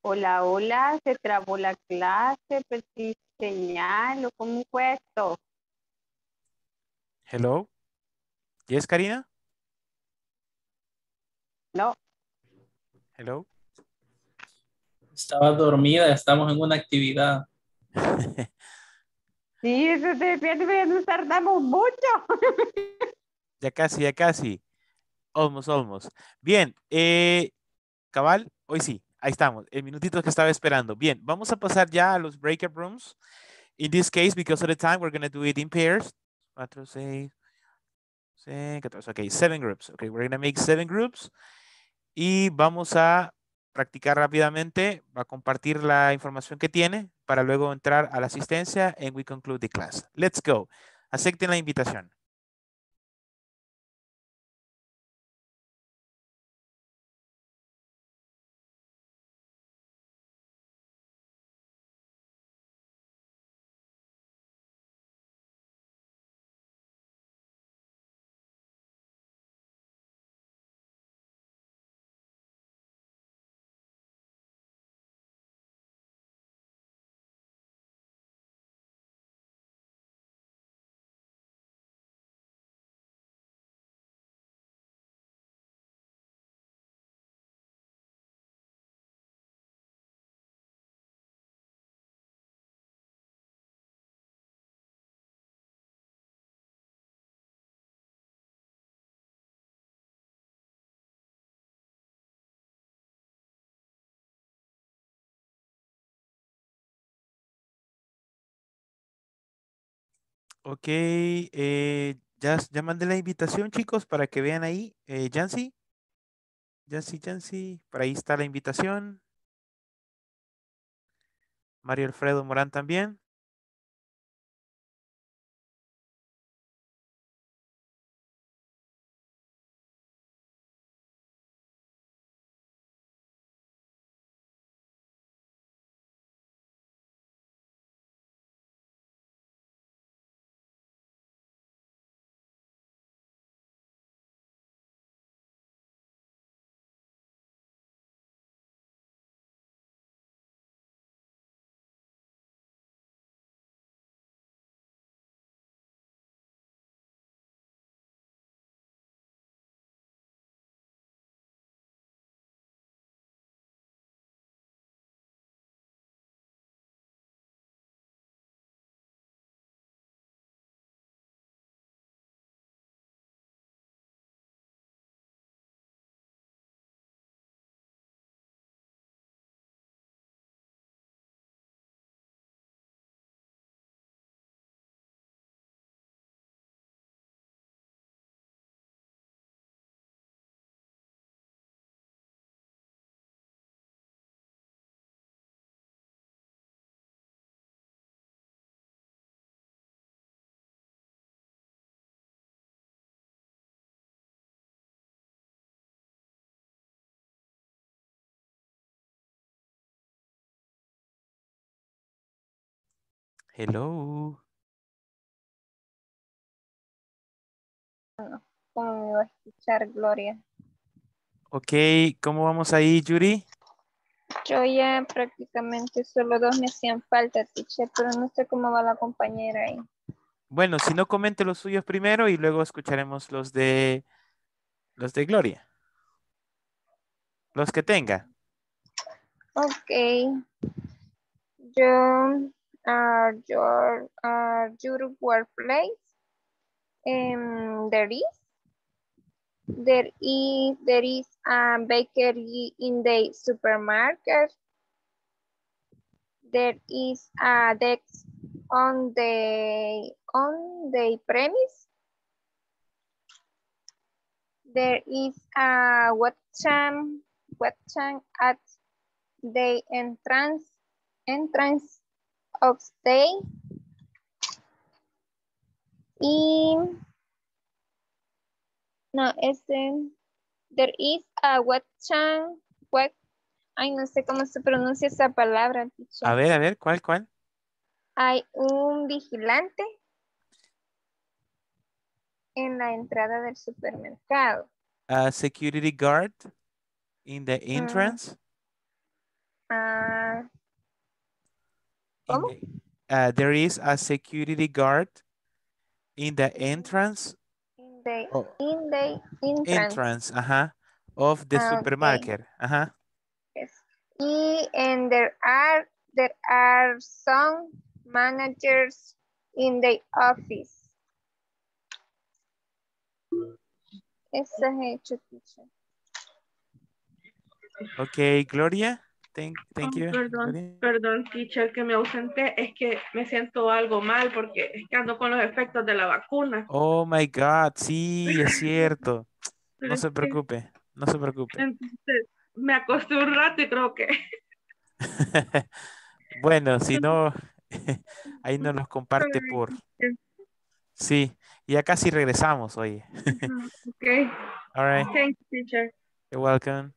Hola, hola, se trabó la clase, perdí señal, o cómo fue esto. Hello. Yes, Karina? No. Hello. Estaba dormida, estamos en una actividad. Sí, eso te despierta, nos tardamos mucho. Ya casi, ya casi. Almost, almost. Bien, eh, cabal, hoy sí, ahí estamos, el minutito que estaba esperando. Bien, vamos a pasar ya a los breakout rooms. In this case, because of the time, we're going to do it in pairs. 4, 6, 12, 14, ok, seven groups. Ok, we're gonna make seven groups. Y vamos a practicar rápidamente, va a compartir la información que tiene para luego entrar a la asistencia and we conclude the class. Let's go. Acepten la invitación. Ok, eh, ya, ya mandé la invitación, chicos, para que vean ahí. Eh, Jancy. Jancy, Jancy, por ahí está la invitación. Mario Alfredo Morán también. Hello. ¿Cómo me va a escuchar Gloria? Ok, ¿cómo vamos ahí, Yuri? Yo ya prácticamente solo dos me hacían falta, teacher, pero no sé cómo va la compañera ahí. Bueno, si no comente los suyos primero y luego escucharemos los de los de Gloria. Los que tenga. Ok. Yo your your workplace? Um, there is there is there is a bakery in the supermarket. There is a desk on the on the premise. There is a webcam webcam at the entrance entrance of stay. Y no, este, there is a webcam, web, ay, no sé cómo se pronuncia esa palabra. teacher. A ver, a ver, ¿cuál, cuál? Hay un vigilante en la entrada del supermercado. A security guard in the entrance. In uh, there is a security guard in the entrance in the, Oh. in the entrance. entrance, ajá, of the Ah, ok. supermarket, ajá. Yes. Y and there are there are some managers in the office. Eso es hecho, teacher. Ok, Gloria. Thank, thank Oh, you. Perdón, Gloria. perdón, teacher, que me ausenté. Es que me siento algo mal porque es que ando con los efectos de la vacuna. Oh my God, sí, es cierto. No se preocupe, no se preocupe. Entonces, me acosté un rato y creo que Bueno, si no, ahí nos los comparte por. Sí, ya casi regresamos, oye. Ok. All right, Thank you, teacher. you're welcome.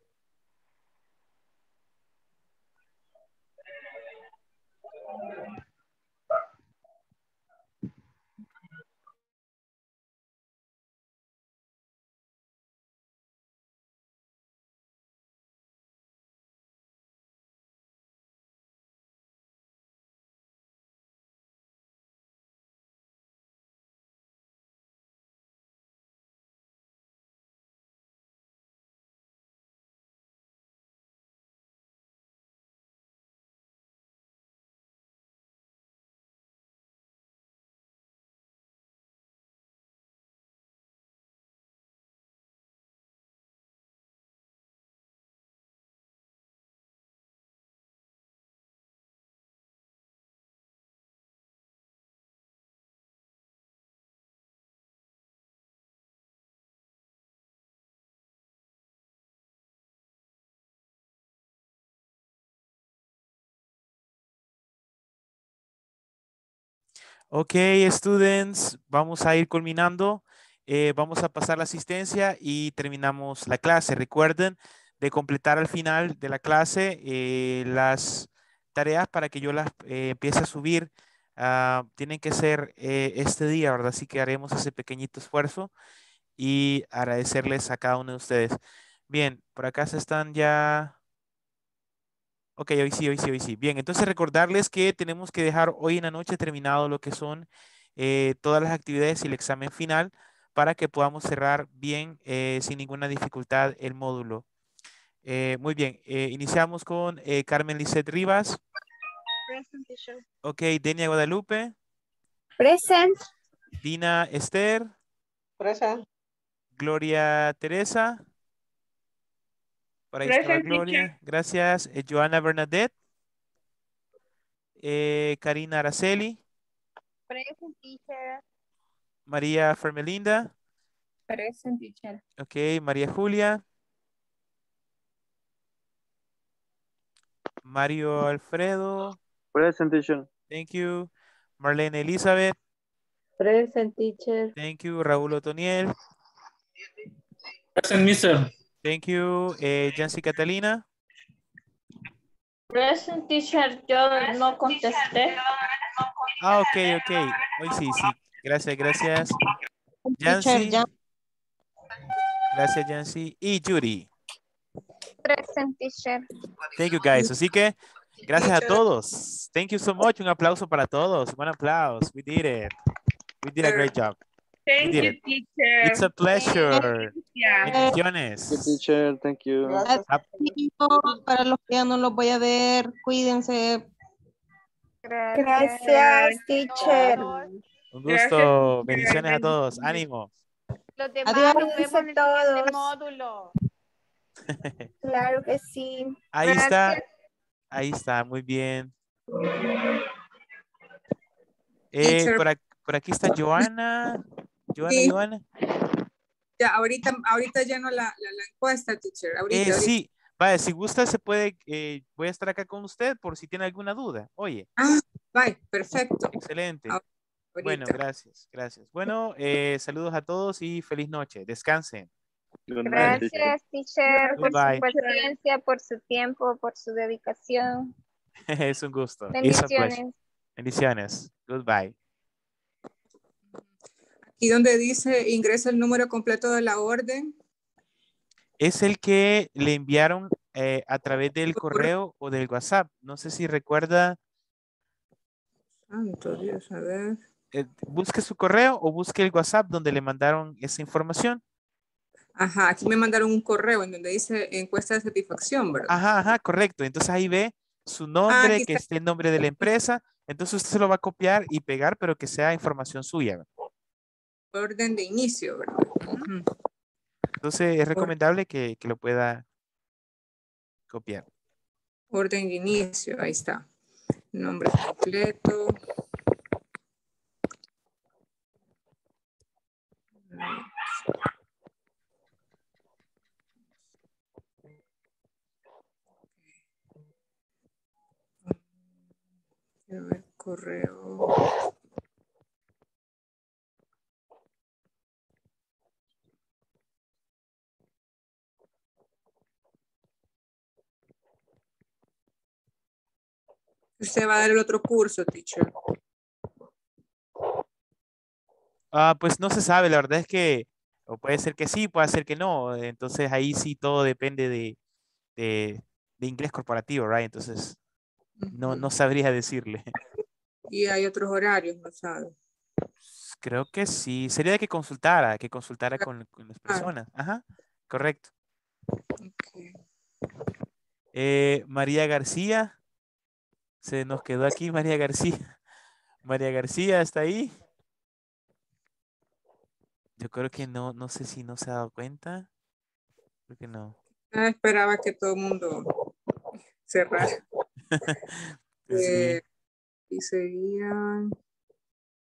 Ok, students, vamos a ir culminando. Eh, vamos a pasar la asistencia y terminamos la clase. Recuerden de completar al final de la clase eh, las tareas para que yo las eh, empiece a subir. Ah, tienen que ser este día, ¿verdad? Así que haremos ese pequeñito esfuerzo y agradecerles a cada uno de ustedes. Bien, por acá se están ya... Ok, hoy sí, hoy sí, hoy sí. Bien, entonces recordarles que tenemos que dejar hoy en la noche terminado lo que son eh, todas las actividades y el examen final para que podamos cerrar bien, eh, sin ninguna dificultad, el módulo. Eh, muy bien, eh, iniciamos con eh, Carmen Lisset Rivas. Present, teacher. Ok, Denia Guadalupe, Present. Dina Esther, Present. Gloria Teresa. Por ahí estaba Present, Gloria. teacher. Gracias. Eh, Joana Bernadette. Eh, Karina Araceli. Present teacher. María Fermelinda. Present teacher. Ok, María Julia. Mario Alfredo. Present teacher. Thank you. Marlene Elizabeth. Present teacher. Thank you. Raúl Otoniel. Present, mister. Thank you. Eh, Jancy Catalina. Present teacher, yo no contesté. Ah, ok, ok. Hoy sí, sí. Gracias, gracias. Jancy. Gracias, Jancy. Y Judy. Present teacher. Thank you, guys. Así que, gracias a todos. Thank you so much. Un aplauso para todos. Un aplauso. We did it. We did a great job. Thank you, teacher. It's a pleasure. Yeah. Bendiciones. Thank you, teacher. Thank you. Adiós, Para los que ya no los voy a ver, cuídense. Gracias, teacher. Un Gracias, gusto. teacher. Bendiciones a todos. Ánimo. Los demás Adiós, nos vemos en el siguiente módulo. Claro que sí. Ahí está. Gracias. Ahí está. Muy bien. Eh, por, ac- por aquí está Joana. Joana, Sí. Joana. Ya, ahorita, ahorita lleno la, la, la encuesta, teacher. Ahorita, Eh, ahorita. sí, vaya, si gusta se puede, eh, voy a estar acá con usted por si tiene alguna duda. Oye, Ah, bye, perfecto. excelente. Ah, Bueno, ahorita. gracias, gracias. Bueno, eh, saludos a todos y feliz noche. Descansen. Gracias, teacher, por Goodbye. su paciencia, por su tiempo, por su dedicación. es un gusto. Bendiciones. Bendiciones. Goodbye. Aquí donde dice ingresa el número completo de la orden. Es el que le enviaron eh, a través del correo o del WhatsApp. No sé si recuerda, Santo Dios, a ver. eh, busque su correo o busque el WhatsApp donde le mandaron esa información. Ajá, aquí me mandaron un correo en donde dice encuesta de satisfacción, ¿verdad? Ajá, ajá, correcto. Entonces ahí ve su nombre, Ah, aquí que esté el nombre de la empresa. Entonces usted se lo va a copiar y pegar, pero que sea información suya. Orden de inicio, ¿verdad? Entonces es recomendable que, que lo pueda copiar. Orden de inicio, ahí está. Nombre completo. Quiero ver correo. Usted va a dar el otro curso, teacher. Ah, pues no se sabe, la verdad es que o puede ser que sí, puede ser que no. Entonces ahí sí todo depende de, de, de inglés corporativo, right? Entonces no, no sabría decirle. Y hay otros horarios, no sabe. Creo que sí. Sería de que consultara, que consultara con, con las Ah. personas. Ajá, correcto. Eh, María García. Se nos quedó aquí María García. María García, ¿está ahí? Yo creo que no, no sé si no se ha dado cuenta. Creo que no. Ah, esperaba que todo el mundo cerrara. Sí. Eh, y seguían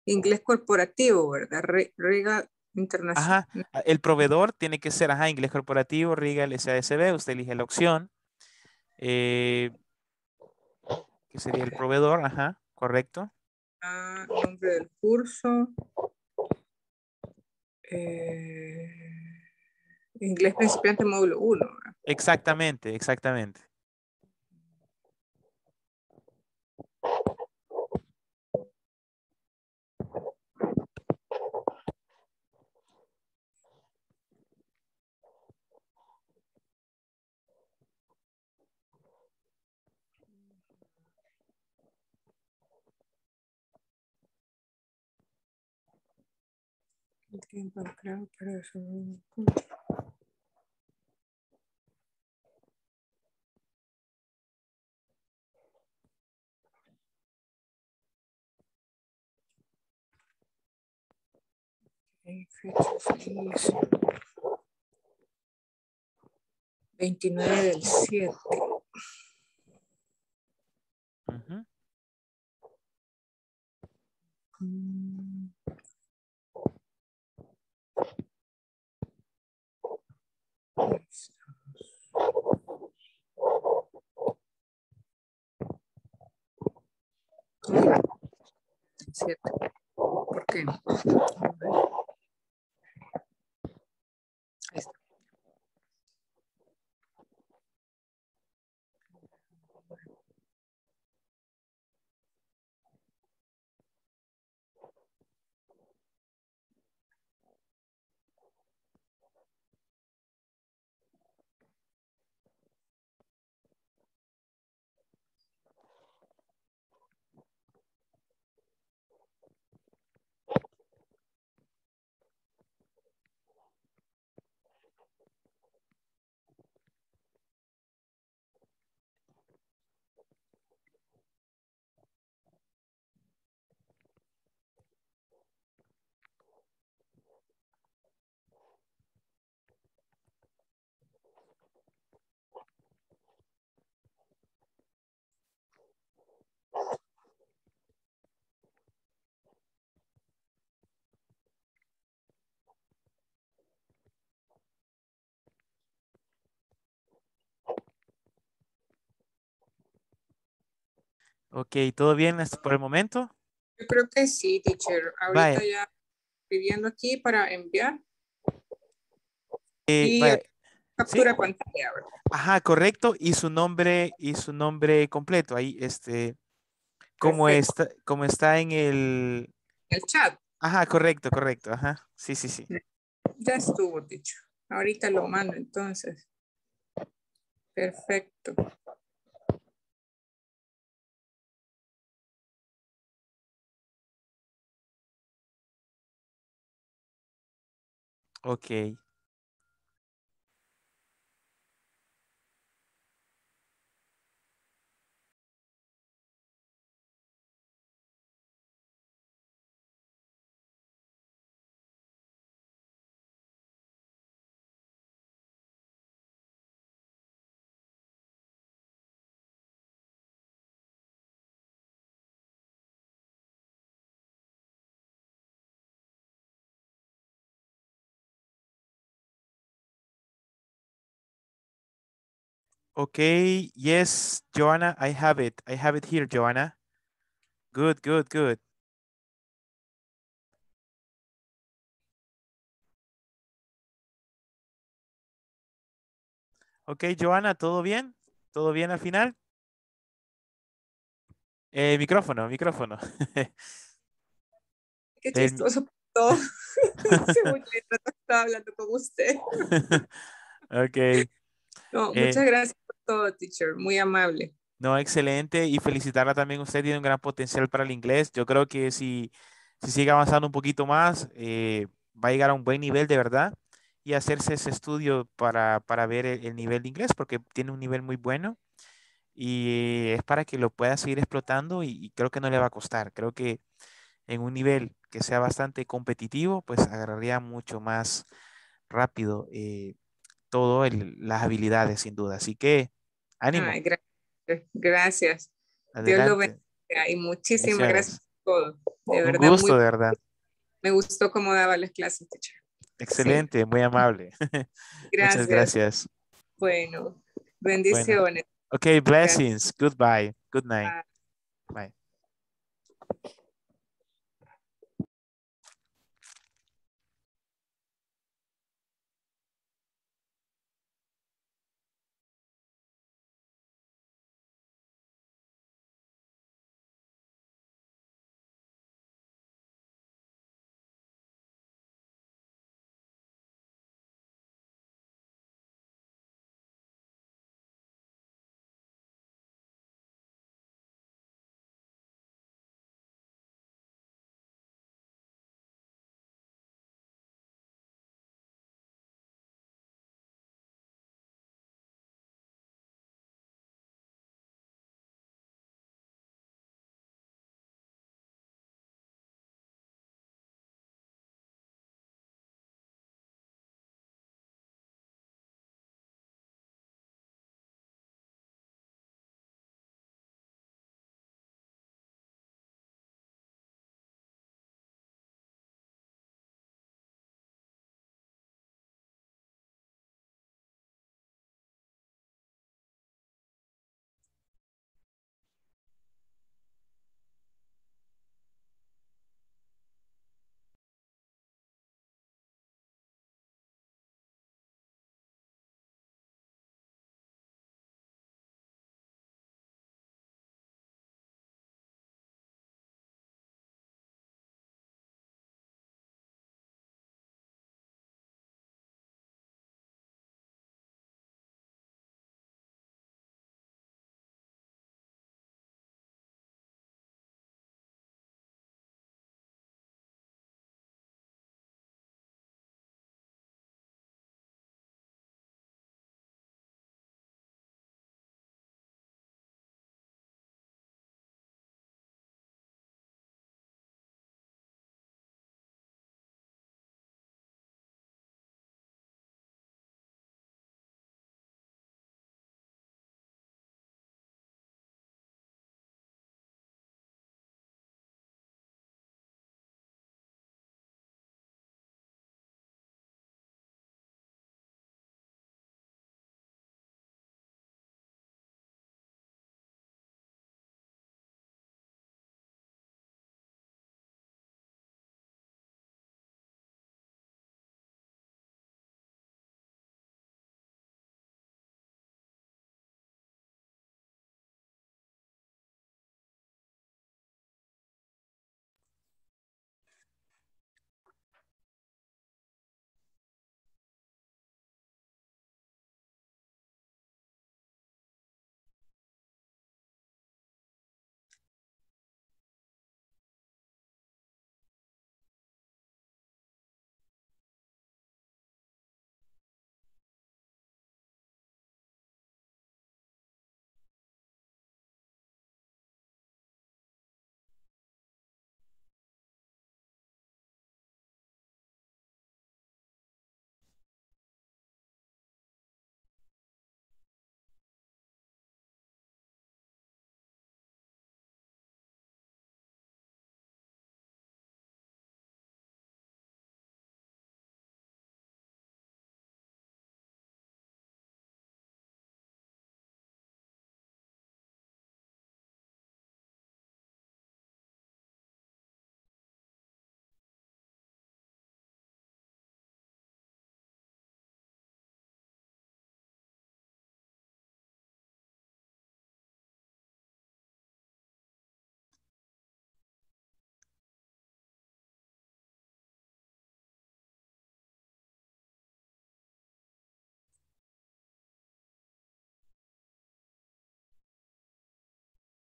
inglés corporativo, ¿verdad? Re- Riga Internacional. Ajá, el proveedor tiene que ser, ajá, inglés corporativo, Regal SASB, usted elige la opción. Eh, ¿qué sería el proveedor? Ajá, correcto. Ah, nombre del curso. Eh, inglés principiante módulo 1. Exactamente, exactamente. Tiempo creo para fechas. 29 del 7. Ujú. Mm. Siete. ¿Por qué? Ok, ¿todo bien hasta por el momento? Yo creo que sí, teacher. Ahorita Vaya. ya pidiendo aquí para enviar Eh, y vaya, captura de pantalla. ¿verdad? Ajá, correcto. Y su nombre, y su nombre completo. Ahí, este, como Perfecto. está, como está en el. El chat. Ajá, correcto, correcto. Ajá. Sí, sí, sí. Ya estuvo, dicho. Ahorita lo mando entonces. Perfecto. Ok. Okay, yes, Joanna, I have it. I have it here, Joanna. Good, good, good. Ok, Joana, ¿todo bien? ¿Todo bien al final? Eh, micrófono, micrófono. Qué chistoso todo. Estaba hablando con usted. ok. No, Eh, muchas gracias todo, teacher. Muy amable. No, excelente. Y felicitarla también. Usted tiene un gran potencial para el inglés. Yo creo que si, si sigue avanzando un poquito más, eh, va a llegar a un buen nivel de verdad y hacerse ese estudio para, para ver el, el nivel de inglés, porque tiene un nivel muy bueno y es para que lo pueda seguir explotando y, y creo que no le va a costar. Creo que en un nivel que sea bastante competitivo, pues agarraría mucho más rápido eh, todo el- las habilidades, sin duda. Así que ánimo. Ay, gracias. Gracias. Dios lo bendiga y muchísimas Gracias. gracias por todo. De Un verdad, gusto, muy- de verdad. me gustó cómo daba las clases, teacher. Excelente, muy amable. Muchas Gracias. gracias. Bueno, bendiciones. Okay, blessings. Goodbye. Good night. Bye.